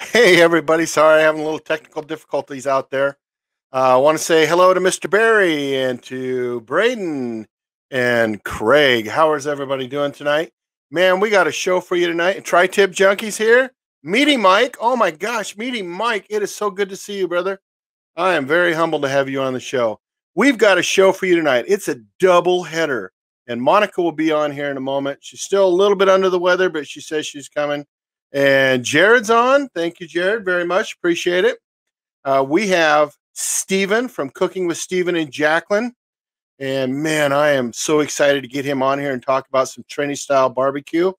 Hey, everybody. Sorry, having a little technical difficulties out there. Uh, I want to say hello to Mr. Barry and to Braden and Craig. How is everybody doing tonight? Man, we got a show for you tonight. Tri Tip Junkies here. Meeting Mike. Oh my gosh, meeting Mike. It is so good to see you, brother. I am very humbled to have you on the show. We've got a show for you tonight. It's a double header. And Monica will be on here in a moment. She's still a little bit under the weather, but she says she's coming. And Jared's on. Thank you, Jared, very much. Appreciate it. Uh, we have Stephen from Cooking with Stephen and Jacklyn. And man, I am so excited to get him on here and talk about some Trini style barbecue.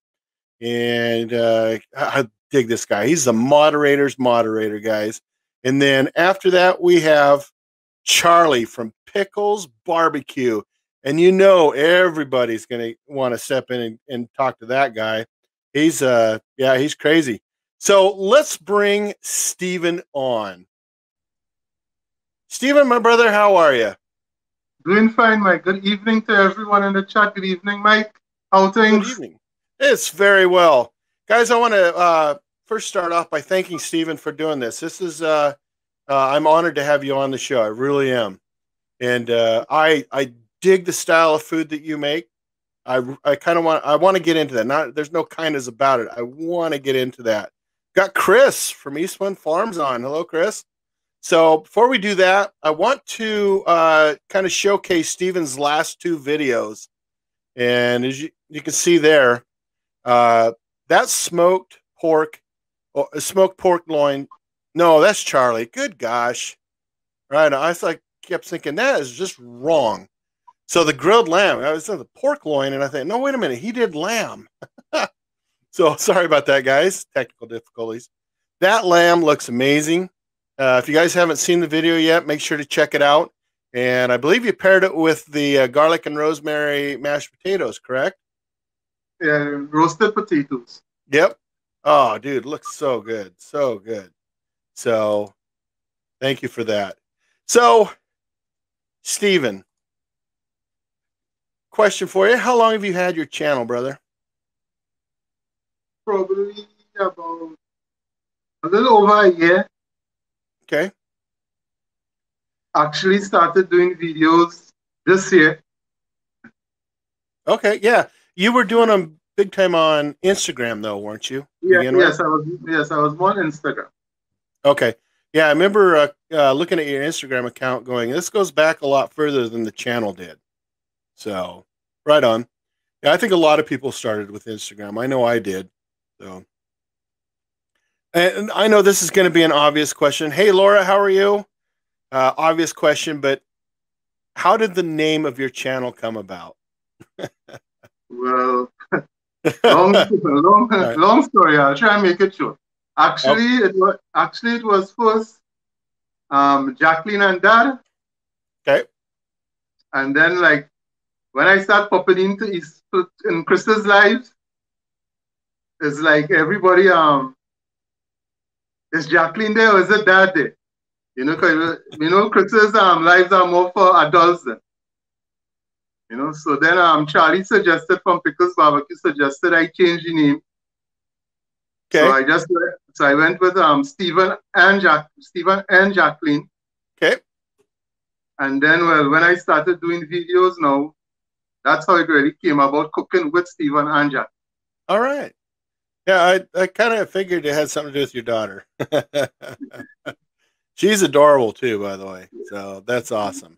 And uh, I dig this guy. He's the moderator's moderator, guys. And then after that, we have Charlie from Pickles Barbecue. And you know, everybody's going to want to step in and, and talk to that guy. He's uh yeah, he's crazy. So let's bring Stephen on. Stephen, my brother, how are you? Doing fine, Mike. Good evening to everyone in the chat. Good evening, Mike. How things? Good evening. It's very well. Guys, I want to uh, first start off by thanking Stephen for doing this. This is uh, uh, I'm honored to have you on the show. I really am. And uh, I I dig the style of food that you make. I I kind of want I want to get into that. Not there's no kindness about it. I want to get into that. Got Chris from Eastman Farms on. Hello, Chris. So before we do that, I want to uh, kind of showcase Steven's last two videos, and as you, you can see there, uh, that smoked pork, oh, smoked pork loin. No, that's Charlie. Good gosh, right? I was like kept thinking that is just wrong. So the grilled lamb, I was the pork loin, and I think, no, wait a minute, he did lamb. so sorry about that, guys. Technical difficulties. That lamb looks amazing. Uh, if you guys haven't seen the video yet, make sure to check it out. And I believe you paired it with the uh, garlic and rosemary mashed potatoes, correct? Yeah, roasted potatoes. Yep. Oh, dude, looks so good. So good. So thank you for that. So, Stephen, question for you. How long have you had your channel, brother? Probably about a little over a year. Okay. Actually started doing videos this year. Okay, yeah. You were doing them big time on Instagram though, weren't you? Yeah, yes, I was yes, I was on Instagram. Okay. Yeah, I remember uh, uh, looking at your Instagram account going, this goes back a lot further than the channel did. So, right on. Yeah, I think a lot of people started with Instagram. I know I did. So, and I know this is going to be an obvious question. Hey, Laura, how are you? Uh, obvious question, but how did the name of your channel come about? well, long, long, right. long story. I'll try and make it short. Actually, oh. it was actually it was first um, Jacklyn and Dad. Okay. And then like when I start popping into East in Chris's lives, it's like everybody um is Jacklyn there or is it Dad there? You know, cause, you know, Chris's um lives are more for adults then. You know, so then um Charlie suggested from Pickles Barbecue suggested I change the name. Okay. So I just so I went with um Stephen and Jack Stephen and Jacklyn. Okay. And then well when I started doing videos now, that's how it really came about cooking with Stephen and Jack. All right. Yeah, I, I kind of figured it had something to do with your daughter. She's adorable too, by the way. So that's awesome.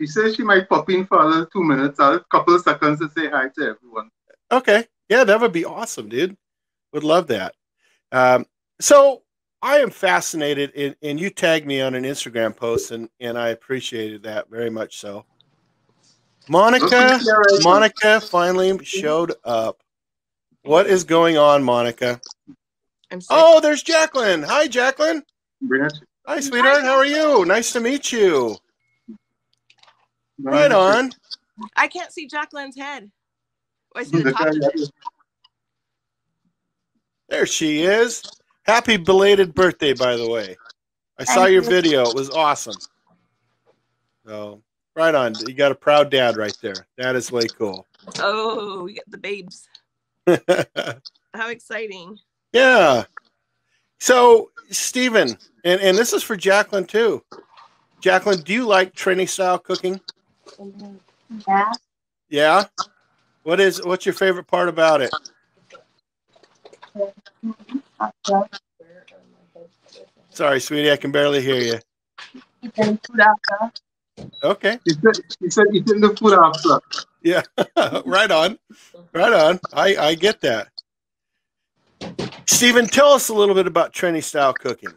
She says she might pop in for a two minutes, a couple of seconds to say hi to everyone. Okay. Yeah, that would be awesome, dude. Would love that. Um, so I am fascinated, and, and you tagged me on an Instagram post, and, and I appreciated that very much so. Monica, Monica finally showed up. What is going on, Monica? I'm oh, there's Jacklyn. Hi, Jacklyn. Hi, sweetheart. How are you? Nice to meet you. Right on. I can't see Jacklyn's head. Oh, I see the top of it. There she is. Happy belated birthday, by the way. I saw your video. It was awesome. So, right on. You got a proud dad right there. That is way cool. Oh, we got the babes. How exciting. Yeah. So, Stephen, and, and this is for Jacklyn too. Jacklyn, do you like Trini style cooking? Yeah. Yeah. What is what's your favorite part about it? Sorry, sweetie, I can barely hear you. Eating food after. Okay. He said, he said eating the food after. Yeah. right on. Right on. I, I get that. Stephen, tell us a little bit about Trini style cooking.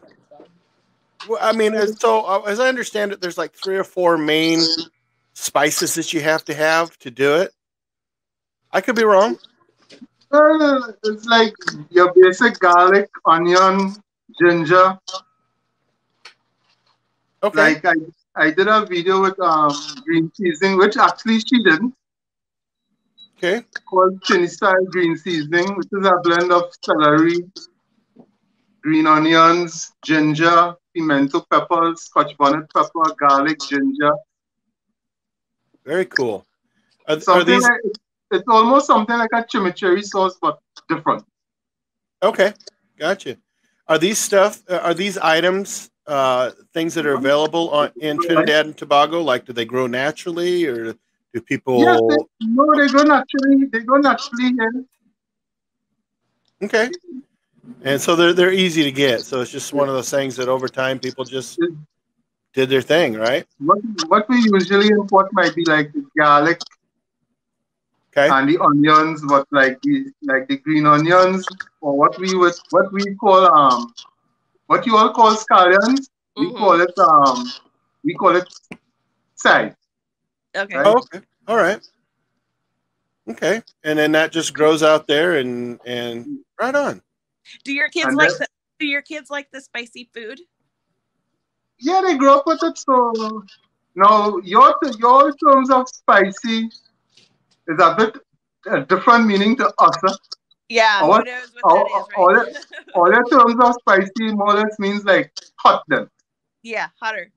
Well, I mean, as- so uh, as I understand it, there's like three or four main spices that you have to have to do it. I could be wrong. Well, it's like your basic garlic, onion, ginger. Okay. Like I, I did a video with um, green seasoning, which actually she didn't, Okay. called Chinese style green seasoning, which is a blend of celery, green onions, ginger, pimento peppers, scotch bonnet pepper, garlic, ginger. Very cool. Are, are these like, it's almost something like a chimichurri sauce, but different. okay? Gotcha. Are these stuff? uh, Are these items uh, things that are available on in Trinidad and Tobago? Like, do they grow naturally, or do people? Yes, they, no, they go naturally. They go naturally here. Okay. And so they're they're easy to get. So it's just one of those things that over time people just did their thing, right? What, what we usually import might be like the garlic Okay. and the onions, but like the like the green onions, or what we would what we call um what you all call scallions, we Mhm. call it um we call it side. Okay. Right. Oh, okay. All right. Okay. And then that just grows out there and and right on. Do your kids And like the do your kids like the spicy food? Yeah, they grew up with it. So now your your terms of spicy is a bit a different meaning to us. Huh? Yeah, Our- who knows what our- that our- is, right? All your terms of spicy more or less means like hot then. yeah, hotter.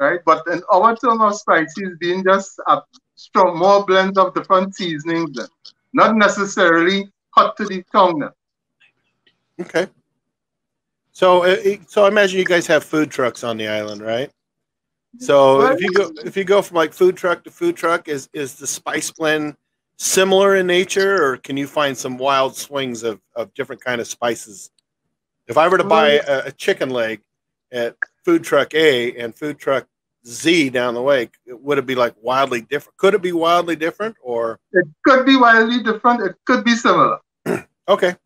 right? But in our term of spices being just a strong, more blends of different seasonings, then. not necessarily hot to the tongue. Then. Okay. So uh, so I imagine you guys have food trucks on the island, right? So if you go if you go from like food truck to food truck, is is the spice blend similar in nature, or can you find some wild swings of, of different kind of spices? If I were to buy um, a, a chicken leg at food truck A and food truck Z down the way, would it be like wildly different? Could it be wildly different, or It could be wildly different. It could be similar. okay?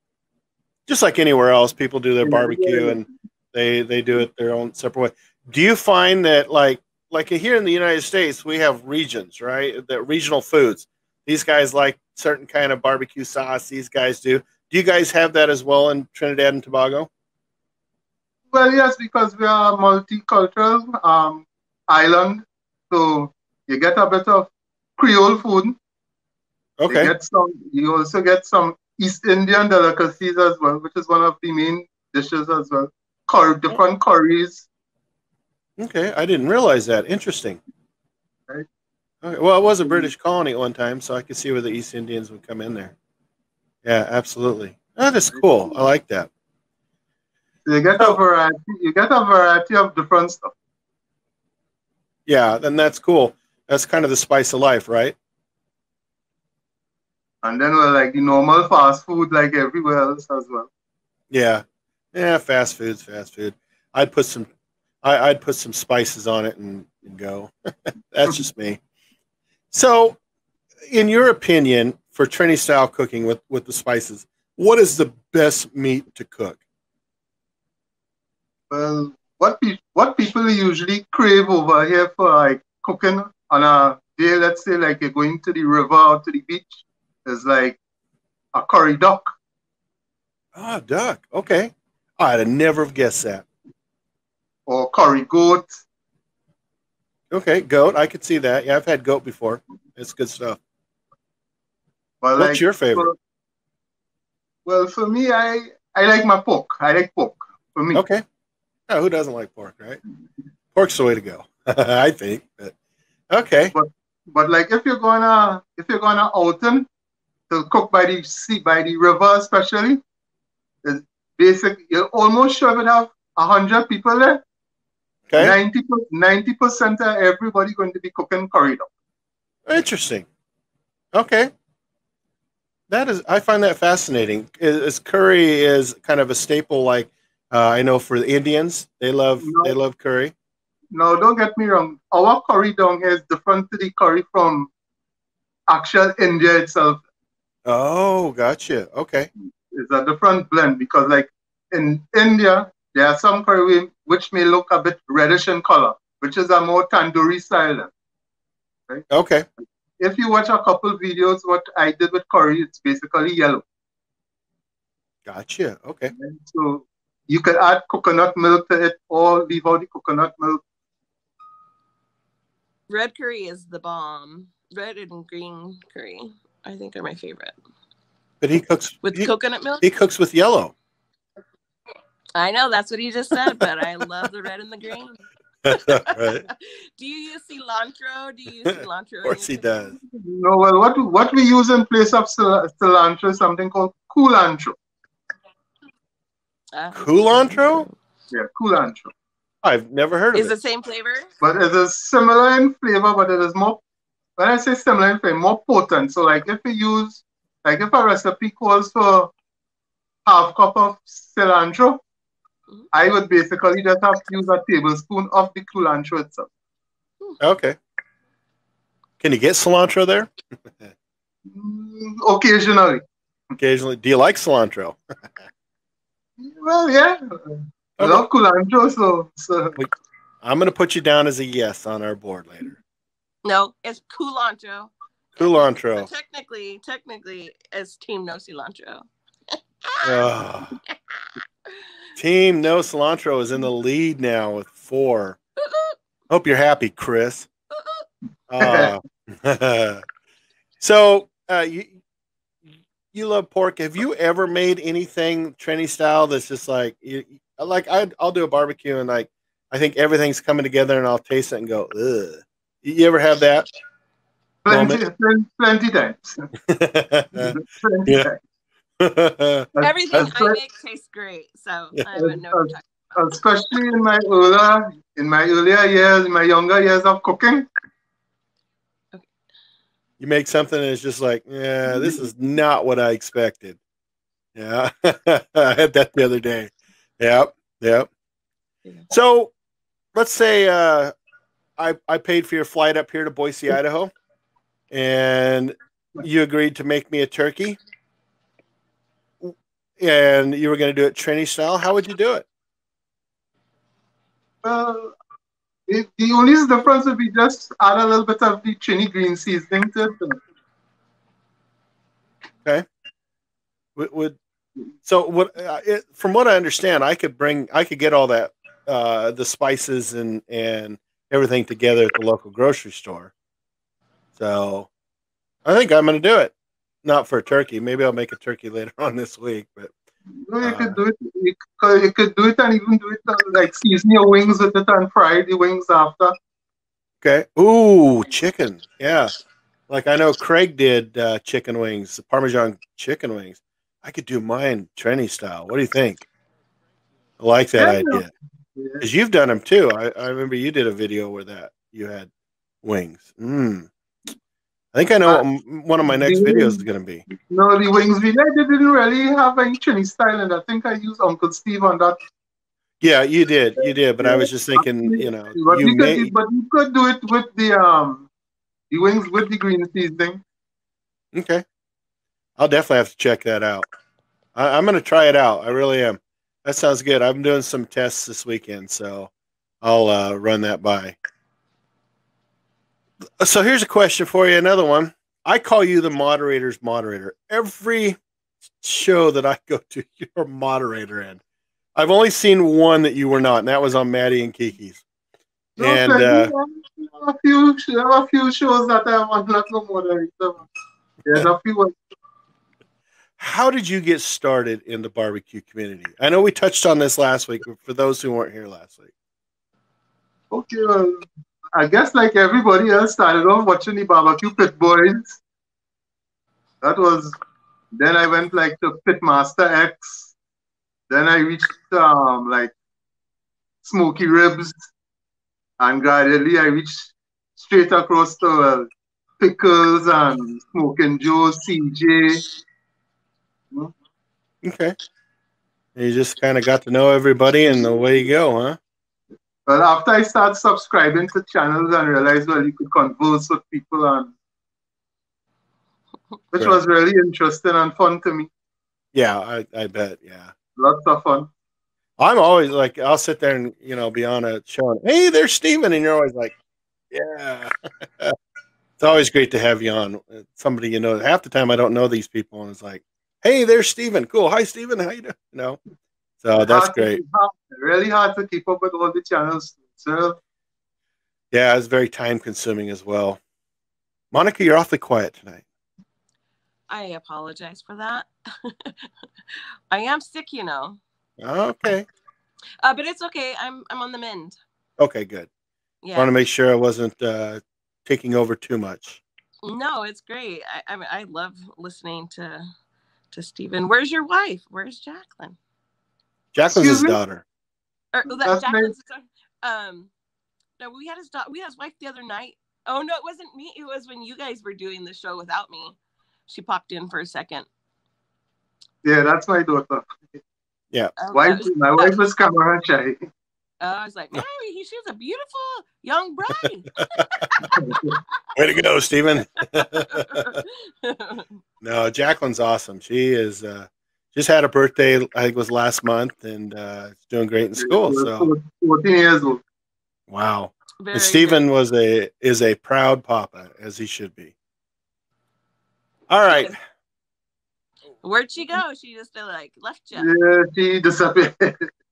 Just like anywhere else, people do their barbecue and they they do it their own separate way. Do you find that like like here in the United States we have regions, right? That regional foods. These guys like certain kind of barbecue sauce. These guys do. Do you guys have that as well in Trinidad and Tobago? Well, yes, because we are a multicultural um, island, so you get a bit of Creole food. You Okay. get some. You also get some East Indian delicacies as well, which is one of the main dishes as well. Curry, different curries. Okay. I didn't realize that. Interesting. Right. Okay. Well, it was a British colony at one time, so I could see where the East Indians would come in there. Yeah, absolutely. Oh, that is cool. I like that. So you get Oh. a variety. You get a variety of different stuff. Yeah, then that's cool. That's kind of the spice of life, right? And then we're like the normal fast food, like everywhere else as well. Yeah, yeah. Fast food's fast food. I'd put some, I, I'd put some spices on it and, and go. That's just me. So, in your opinion, for Trini style cooking with with the spices, what is the best meat to cook? Well, what pe- what people usually crave over here for like cooking on a day, let's say like you're going to the river or to the beach, is like a curry duck. Ah, duck. Okay, I'd have never have guessed that. or curry goat. Okay, goat. I could see that. Yeah, I've had goat before. It's good stuff. But What's like, your favorite? for- well, for me, I I like my pork. I like pork. For me, Okay. Oh, who doesn't like pork, right? Pork's the way to go, I think. But, okay. but but like if you're gonna if you're gonna outing to cook by the sea by the river, especially, is basic. You're almost sure would have hundred people there. Okay. 90 percent of everybody going to be cooking curry dog. Interesting. Okay. That is, I find that fascinating. Is, curry is kind of a staple, like uh, I know for the Indians, they love No. they love curry. No, don't get me wrong. Our curry here is different to the curry from actual India itself. Oh, gotcha. Okay. It's a different blend because, like in India, there are some curry which may look a bit reddish in color, which is a more tandoori style. Okay. If you watch a couple videos, what I did with curry, it's basically yellow. Gotcha. Okay. And so you can add coconut milk to it or leave out the coconut milk. Red curry is the bomb. Red and green curry, I think, are my favorite. But he cooks With he, coconut milk? he cooks with yellow. I know that's what he just said, but I love the red and the green. right. Do you use cilantro? Do you use cilantro? Of course he does. No, well, what what we use in place of cilantro is something called culantro. Uh, Culantro? Yeah, culantro. I've never heard of Is it. the same flavor? But it is similar in flavor, but it is more. When I say similar in flavor, more potent. So, like if you use, like if a recipe calls for half cup of cilantro, Mhm. I would basically just have to use a tablespoon of the culantro itself. Okay. Can you get cilantro there? Mm, occasionally. Occasionally. Do you like cilantro? Well, yeah. I love cilantro, so, so I'm going to put you down as a yes on our board later. No, it's culantro. Culantro. So technically, technically, it's team no cilantro. Ugh. Team No Cilantro is in the lead now with four. Hope you're happy, Chris. Uh, so uh, you you love pork. Have you ever made anything Trini style that's just like you, like I I'll do a barbecue and like I think everything's coming together and I'll taste it and go ugh. You ever have that? plenty, plenty, plenty times. plenty Yeah. times. Everything I make tastes great, so I would know. what you're talking especially in my earlier in my earlier years, in my younger years of cooking. you make something and it's just like, yeah, this is not what I expected. Yeah, I had that the other day. Yep, yep. Yeah. So, let's say uh, I I paid for your flight up here to Boise, Idaho, and you agreed to make me a turkey, and you were going to do it Trini style. How would you do it? Well, it, the only difference would be just add a little bit of the chili green seasoning to it. Would, would so what? Uh, it, from what I understand, I could bring, I could get all that, uh, the spices and and everything together at the local grocery store. So, I think I'm going to do it. Not for turkey. Maybe I'll make a turkey later on this week. But You, you Uh, could do it. You could, you could do it and even do it uh, like season your wings with it and fry the wings after. okay. Ooh, chicken. Yeah. Like I know Craig did uh, chicken wings, Parmesan chicken wings. I could do mine Trini style. What do you think? I like that Yeah. idea. Yeah. Because you've done them too. I, I remember you did a video where that you had wings. Mm. I think I know Uh, what one of my next videos is going to be. No, the wings we I didn't really have any chili style, and I think I used Uncle Steve on that. Yeah, you did, you did. But I was just thinking, you know, But you you, could, but you could do it with the um the wings with the green seasoning. Okay, I'll definitely have to check that out. I, I'm going to try it out. I really am. That sounds good. I'm doing some tests this weekend, so I'll uh, run that by. So here's a question for you. Another one. I call you the moderator's moderator. Every show that I go to, you're a moderator in. I've only seen one that you were not, and that was on Maddie and Kiki's. No, And uh, a few there are a few shows that I want not to moderate. so There's a few. how did you get started in the barbecue community? I know we touched on this last week, but for those who weren't here last week. Okay, well, I guess like everybody else started off watching the barbecue pit boys. That was then I went like to Pitmaster X. Then I reached um, like Smoky Ribs, and gradually I reached straight across to uh, Pickles and Smoking Joe, CJ. Okay. You just kind of got to know everybody, and away you go, huh? But after I started subscribing to channels and realized, well, you could converse with people, and which Right. was really interesting and fun to me. Yeah, I, I bet. Yeah. Lots of fun. I'm always like, I'll sit there and, you know, be on a show and, hey, there's Steven. And you're always like, yeah. it's always great to have you on. Somebody, you know, half the time I don't know these people. And it's like, hey, there's Steven. Cool. Hi, Steven. How you doing? You know, so that's great. keep. Really hard to keep up with all the channels. So Yeah, it's very time consuming as well. Monica, you're awfully quiet tonight. I apologize for that. I am sick, you know. Okay. Uh, but it's okay. I'm I'm on the mend. Okay, good. Yeah. Want to make sure I wasn't uh, taking over too much. No, it's great. I I, mean, I love listening to to Stephen. Where's your wife? Where's Jacklyn? Jacklyn's his daughter. Or that That's Jacklyn's sister. Um, no, we had his daughter. We had his wife the other night. Oh no, it wasn't me. It was when you guys were doing the show without me. She popped in for a second. yeah, that's my daughter. Oh, Wife, was- my wife is camera shy. I was like, Mary, he, she's a beautiful young bride. Way to go, Stephen. no, Jacklyn's awesome. She is uh, just had a birthday. I think it was last month, and uh, is doing great in school. So 14 years old. wow. Very And Stephen good. was a is a proud papa as he should be. All right. Where'd she go? She just uh, like left you. Yeah, she disappeared.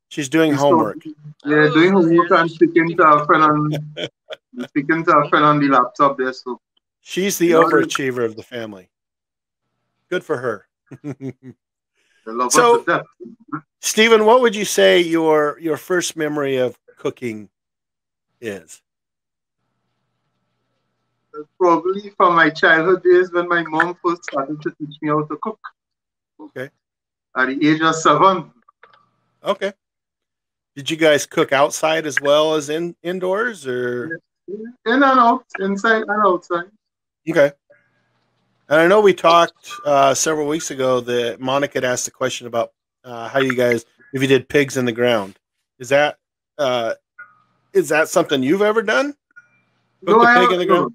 She's doing She's homework. Yeah, Oh, doing homework yeah, and she- speaking to her friend on speaking to her friend on the laptop there. So She's the overachiever of the family. Good for her. So- her to death. Stephen, what would you say your your first memory of cooking is? Probably from my childhood days when my mom first started to teach me how to cook. Okay. At the age of seven. Okay. Did you guys cook outside as well as in indoors or In and out, inside and outside. okay? And I know we talked uh, several weeks ago that Monica had asked a question about uh, how you guys if you did pigs in the ground. Is that uh, is that something you've ever done? Cook No, a I pig in the ground?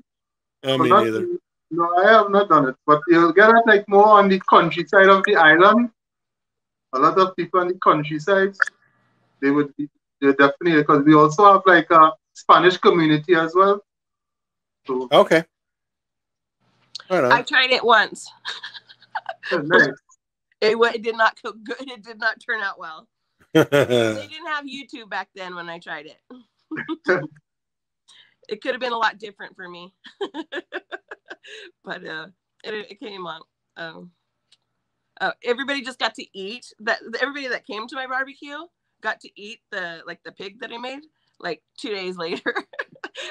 No, but me not- neither. No, I have not done it. But you'll get it like more on the countryside of the island. A lot of people on the countryside, they would be they definitely because we also have like a Spanish community as well. So Okay. All I tried it once. nice. It, it did not cook good. It did not turn out well. They didn't have YouTube back then when I tried it. it could have been a lot different for me, but uh, it, it came out. Um, uh, everybody just got to eat. That everybody that came to my barbecue got to eat the like the pig that I made. Like two days later,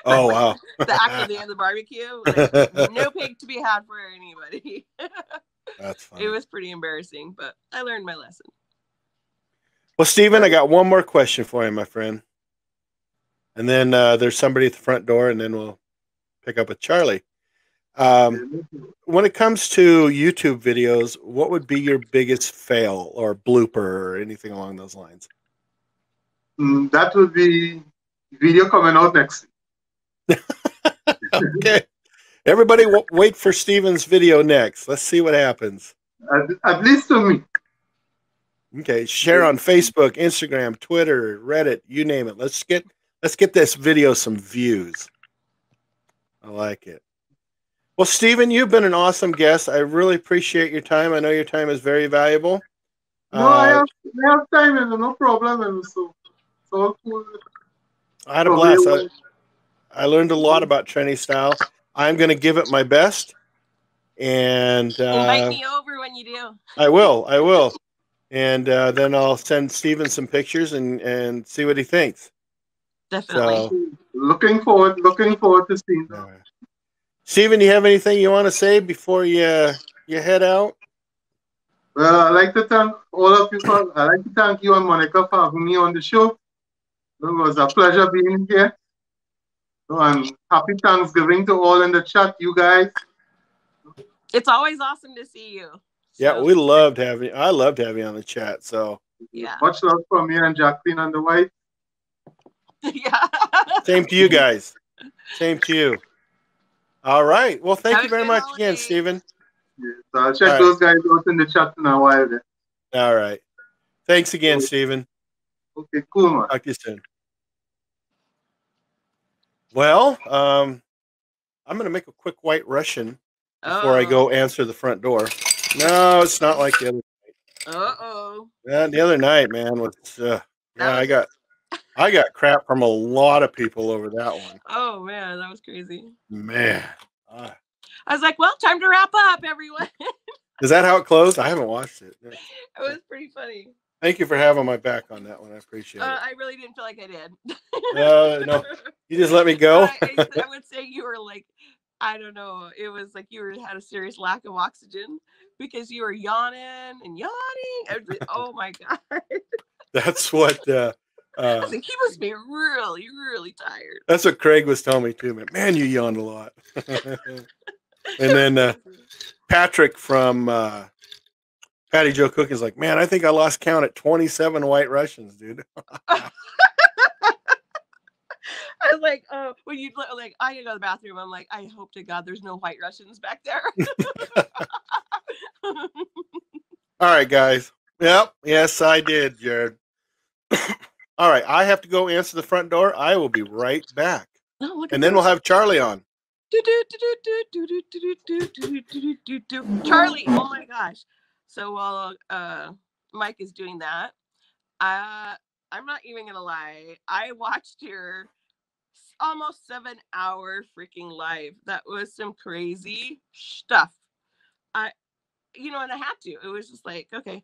oh wow. the actual day of the barbecue, like, no pig to be had for anybody. That's funny. it was pretty embarrassing, but I learned my lesson. Well, Stephen, I got one more question for you, my friend. And then uh, there's somebody at the front door, and then we'll pick up with Charlie. Um, when it comes to YouTube videos, what would be your biggest fail or blooper or anything along those lines? Mm, that would be video coming out next. Okay. Everybody, w- wait for Steven's video next. Let's see what happens. At, at least to me. Okay, share on Facebook, Instagram, Twitter, Reddit, you name it. Let's get let's get this video some views. I like it. Well, Steven, you've been an awesome guest. I really appreciate your time. I know your time is very valuable. No, I Uh, have, I have time and no problem. And so, so cool. I had a blast. I, I learned a lot about Trini style. I'm going to give it my best, and Invite uh, me over when you do. I will. I will, and uh, then I'll send Steven some pictures and and see what he thinks. Definitely. So. Looking forward, looking forward to seeing All them. right. Steven, do you have anything you want to say before you you head out? Well, I'd like to thank all of you. For, I'd like to thank you and Monica for having me on the show. It was a pleasure being here. And um, happy Thanksgiving to all in the chat, you guys. It's always awesome to see you. Yeah, So, we loved having. I loved having you on the chat. So yeah. Much love from me and Jacklyn and the wife. yeah. same to you guys. Same to you. All right. Well, thank Have you very much holiday. again, Stephen. Yeah, so I'll check All right. those guys out in the chat in a while. Then. All right. Thanks again, Stephen. Okay, cool, man. Talk to you soon. Well, um, I'm going to make a quick white Russian before I Oh. go answer the front door. No, it's not like the other. Night. Uh oh. Yeah, the other night, man, was uh, yeah, I got I got crap from a lot of people over that one. Oh man, that was crazy. Man, uh, I was like, well, time to wrap up, everyone. is that how it closed? I haven't watched it. it. was pretty funny. Thank you for having my back on that one. I appreciate Uh, it. I really didn't feel like I did. Uh, no, you just let me go. I, I, I would say you were like, I don't know. It was like you were had a serious lack of oxygen because you were yawning and yawning. Like, oh my god! That's what uh, I uh, was like, he must be really, really tired. that's what Craig was telling me too. Man, man you yawned a lot. and then uh, Patrick from uh, Patty Joe Cook is like, man, I think I lost count at 27 White Russians, dude. I was like, oh, when you like, I gotta go to the bathroom. I'm like, I hope to God there's no white Russians back there. All right, guys. Yep. Yes, I did, Jared. All right. I have to go answer the front door. I will be right back. oh, look And then we'll have Charlie on. Charlie, oh my gosh. So while uh, Mike is doing that, uh, I'm not even gonna lie. I watched your almost seven hour freaking live. That was some crazy stuff. I, you know, and I had to. It was just like, okay,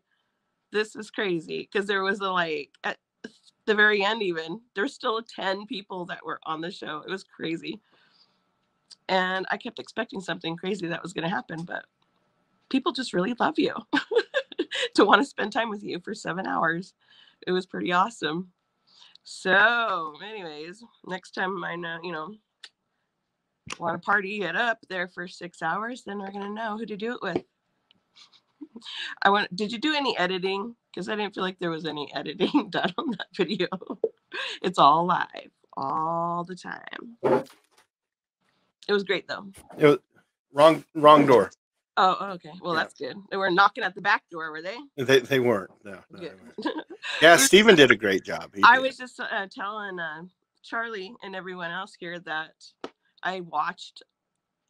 this is crazy because there was a like at the very end even there's still 10 people that were on the show it was crazy and i kept expecting something crazy that was going to happen but people just really love you to want to spend time with you for seven hours. It was pretty awesome. So anyways next time i know you know want to party it up there for six hours then we're going to know who to do it with. I want did you do any editing? Because i didn't feel like there was any editing done on that video. It's all live all the time. It was great though. It was, wrong, wrong door. Oh okay well Yeah. that's good they were knocking at the back door were they They, they weren't. No. no they weren't. Yeah, Steven did a great job. He I did. was just uh, telling uh, Charlie and everyone else here that I watched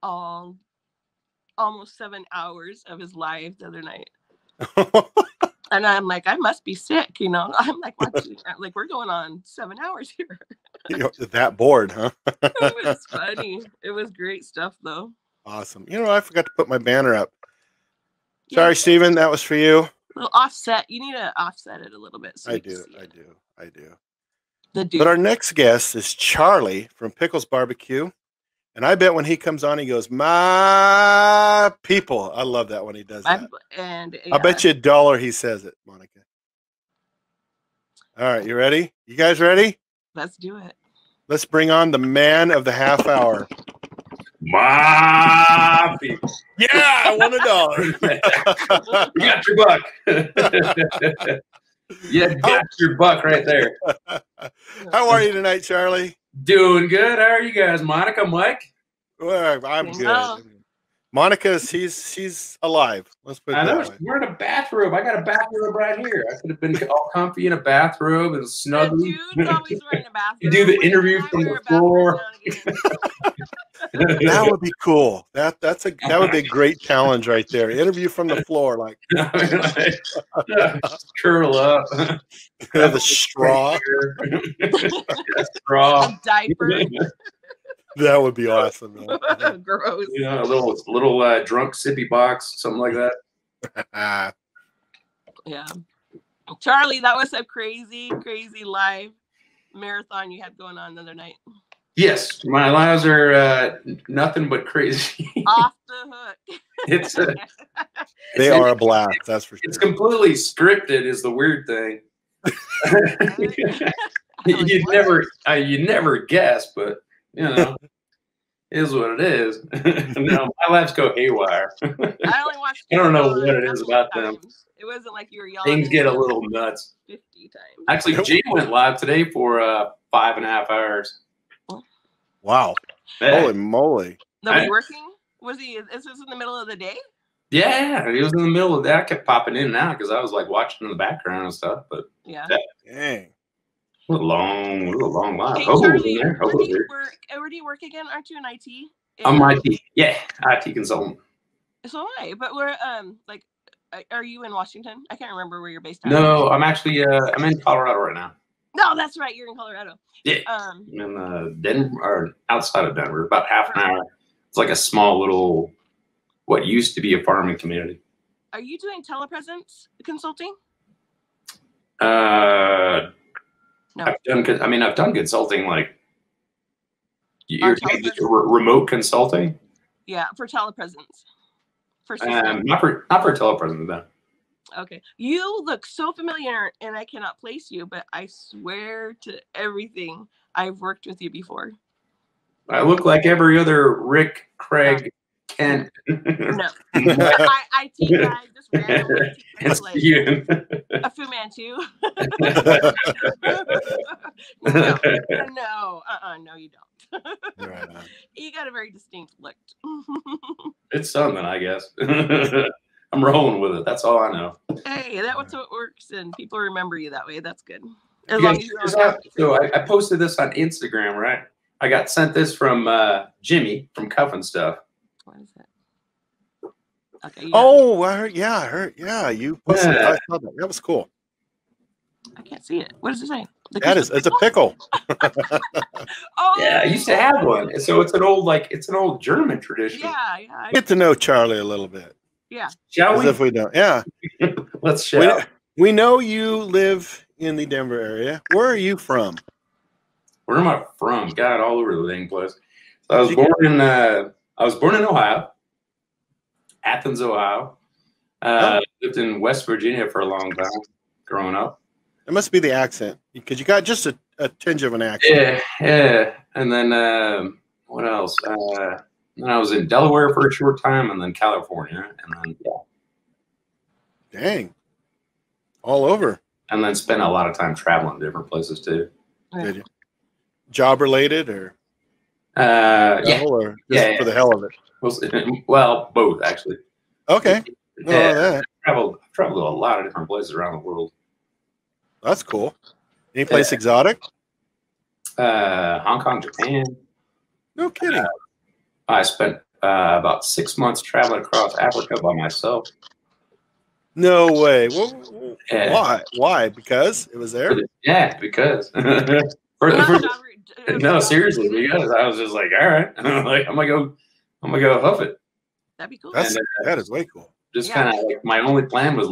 all almost seven hours of his live the other night, and I'm like, I must be sick, you know. I'm like watching, like we're going on seven hours here. That bored, huh? it was funny. It was great stuff, though. Awesome. You know, I forgot to put my banner up. Yeah, Sorry, Steven, that was for you. little offset. You need to offset it a little bit. So I we can do. I it. do. I do. The dude. But our next guest is Charlie from Pickles Barbecue. And I bet when he comes on, he goes, My people. I love that when he does I- that. and uh, I bet you a dollar he says it, Monica. All right, you ready? You guys ready? Let's do it. Let's bring on the man of the half hour. My people. Yeah, I won a dollar. you got your buck. yeah, you got your buck right there. How are you tonight, Charlie? Doing good. How are you guys? Monica, Mike? Well, I'm Doing good. Well. Monica, she's she's alive. Let's put it I know that way. we're in a bathrobe. I got a bathrobe right here. I could have been all comfy in a bathrobe and The snugly. dude's always wearing a bathroom. You do the interview from the floor. now and again? That would be cool. That that's a that would be a great challenge right there. Interview from the floor, like curl up. the straw. straw. A diaper. That would be awesome. though. Gross. You know, a little little uh, drunk sippy box, something like that. Ah, Yeah. Charlie, that was a crazy, crazy live marathon you had going on the other night. Yes, my lives are uh, nothing but crazy. Off the hook. it's uh, They are a blast, that's for sure. it's completely scripted. Is the weird thing. You'd never, uh, you never guess, but you know, is what it is. no, my lives go haywire. I only watched. I don't know what it a is couple about of them. It wasn't like you were yelling. Things get a little nuts. fifty times. Actually, Gene went live today for uh, five and a half hours. Wow. Yeah. Holy moly. Nobody I- working? Was he? Is this in the middle of the day? Yeah, he was in the middle of that. I kept popping in and out because I was like watching in the background and stuff. But Yeah. Dang. Was a long, was a long live. Hey, Hobo was in Charlie, where do you work? uh, Where do you work again? Aren't you in IT? I'm In- IT. Yeah, IT consultant. So am I. But we're um like, uh, are you in Washington? I can't remember where you're based. at. No, I'm actually uh, I'm in Colorado right now. No, that's right. You're in Colorado. Yeah. Um. I'm in uh, Denver or outside of Denver, about half an hour. It's like a small little, what used to be a farming community. Are you doing telepresence consulting? Uh, No. I've done. I mean, I've done consulting like. You're saying just telepresence? re- remote consulting, Yeah, for telepresence. For um, not for not for telepresence though. Okay. You look so familiar and I cannot place you, but I swear to everything I've worked with you before. I look like every other Rick, Craig, Kent, No. I, I take I just randomly take like a Fu Manchu. no, no, uh-uh, no, you don't. Right you got a very distinct look. it's something, I guess. I'm rolling with it. That's all I know. hey, that was how it works, and people remember you that way. That's good. As You long as you check out? So I, I posted this on Instagram, right? I got sent this from uh, Jimmy from Cuff and Stuff. What is it? Okay. Yeah, Oh, I heard, yeah, I heard. Yeah, you posted. Yeah. I saw that. That was cool. I can't see it. What does it say? The That is, it's a pickle. Oh, Yeah, I used to have one. So it's an old, like, it's an old German tradition. Yeah, yeah. I- Get to know Charlie a little bit. Yeah. Shall As we? if we don't. Yeah. Let's We, we know you live in the Denver area. Where are you from? Where am I from? God, all over the dang place. So I was born in uh, I was born in Ohio, Athens, Ohio. Uh, Lived in West Virginia for a long time, growing up. It must be the accent because you got just a, a tinge of an accent. Yeah, yeah. And then um, what else? Uh, then I was in Delaware for a short time, and then California, and then yeah, Dang. All over. and then spent a lot of time traveling to different places too. Did you? Job related or, Uh, yeah, or just Yeah, yeah. for the hell of it? mostly- well, both actually. Okay. Oh, Yeah, that. traveled traveled to a lot of different places around the world. That's cool. Any place exotic? Uh, Hong Kong, Japan. No kidding. I spent uh, about six months traveling across Africa by myself. No way. Well, Yeah. Why? Why? Because it was there. Yeah, because for, Not for- job re- uh, no, seriously, because I was just like, all right, I'm like I'm gonna go, I'm gonna go huff it. That'd be cool. That's And, that is way cool. Just Yeah. kind of like my only plan was,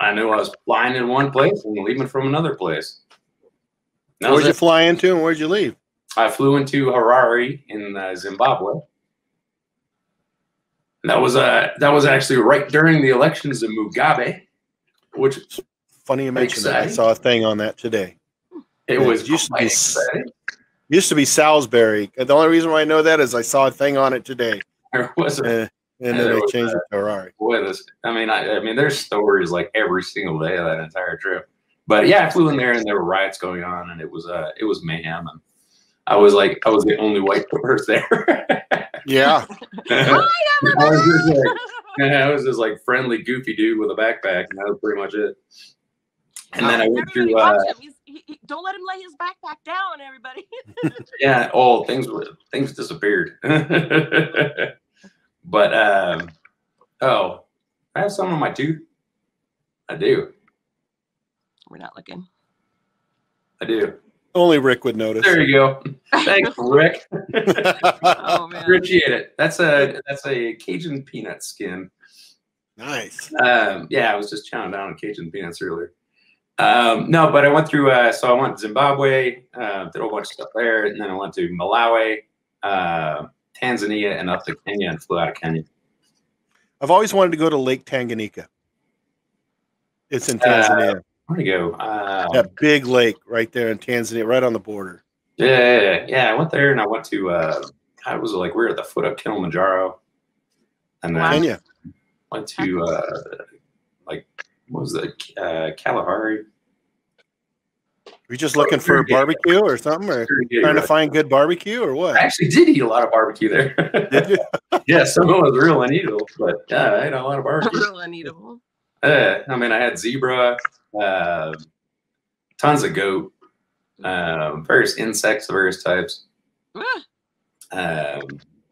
I knew I was flying in one place and leaving from another place. That Where'd you it. fly into and where'd you leave? I flew into Harare in uh, Zimbabwe. And that was uh, that was actually right during the elections of Mugabe, which Funny you mentioned that. I saw a thing on that today. it Yeah, was it used Used to be Salisbury. The only reason why I know that is I saw a thing on it today, There was a uh, and then they was changed it to Harare. boy, this. I mean, I, I mean, there's stories like every single day of that entire trip. But yeah, I flew in there and there were riots going on, and it was uh, it was mayhem. And I was like, I was the only white person there. Yeah, I was just like, yeah, I was just like friendly, goofy dude with a backpack, and that was pretty much it. And then I went through, uh. He's, he, he- don't let him lay his backpack down, everybody. yeah, all things were things disappeared. but um, oh, I have some on my tooth. I do, We're not looking. I do. only Rick would notice. There you go. Thanks, Rick. Oh man. Appreciate it. That's a that's a Cajun peanut skin. nice. Um, yeah, I was just chowing down on Cajun peanuts earlier. Um, no, but I went through. Uh, so I went to Zimbabwe, uh, did a whole bunch of stuff there, and then I went to Malawi, uh, Tanzania, and up to Kenya, and flew out of Kenya. I've always wanted to go to Lake Tanganyika. It's in Uh, Tanzania. Where'd I go? Uh, that big lake right there in Tanzania, right on the border. yeah, yeah, yeah. I went there, and I went to. Uh, I was like, we were at the foot of Kilimanjaro, and then Kenya. went to uh, like was it, uh, Kalahari? Are you just looking for barbecue or something, or trying to find good barbecue, or what? I what? actually did eat a lot of barbecue there. Did you? yeah, some of it was real unusual, but yeah, I ate a lot of barbecue. Real uneatable. Uh, I mean, I had zebra, uh, tons of goat, um, various insects of various types. Ah, Um,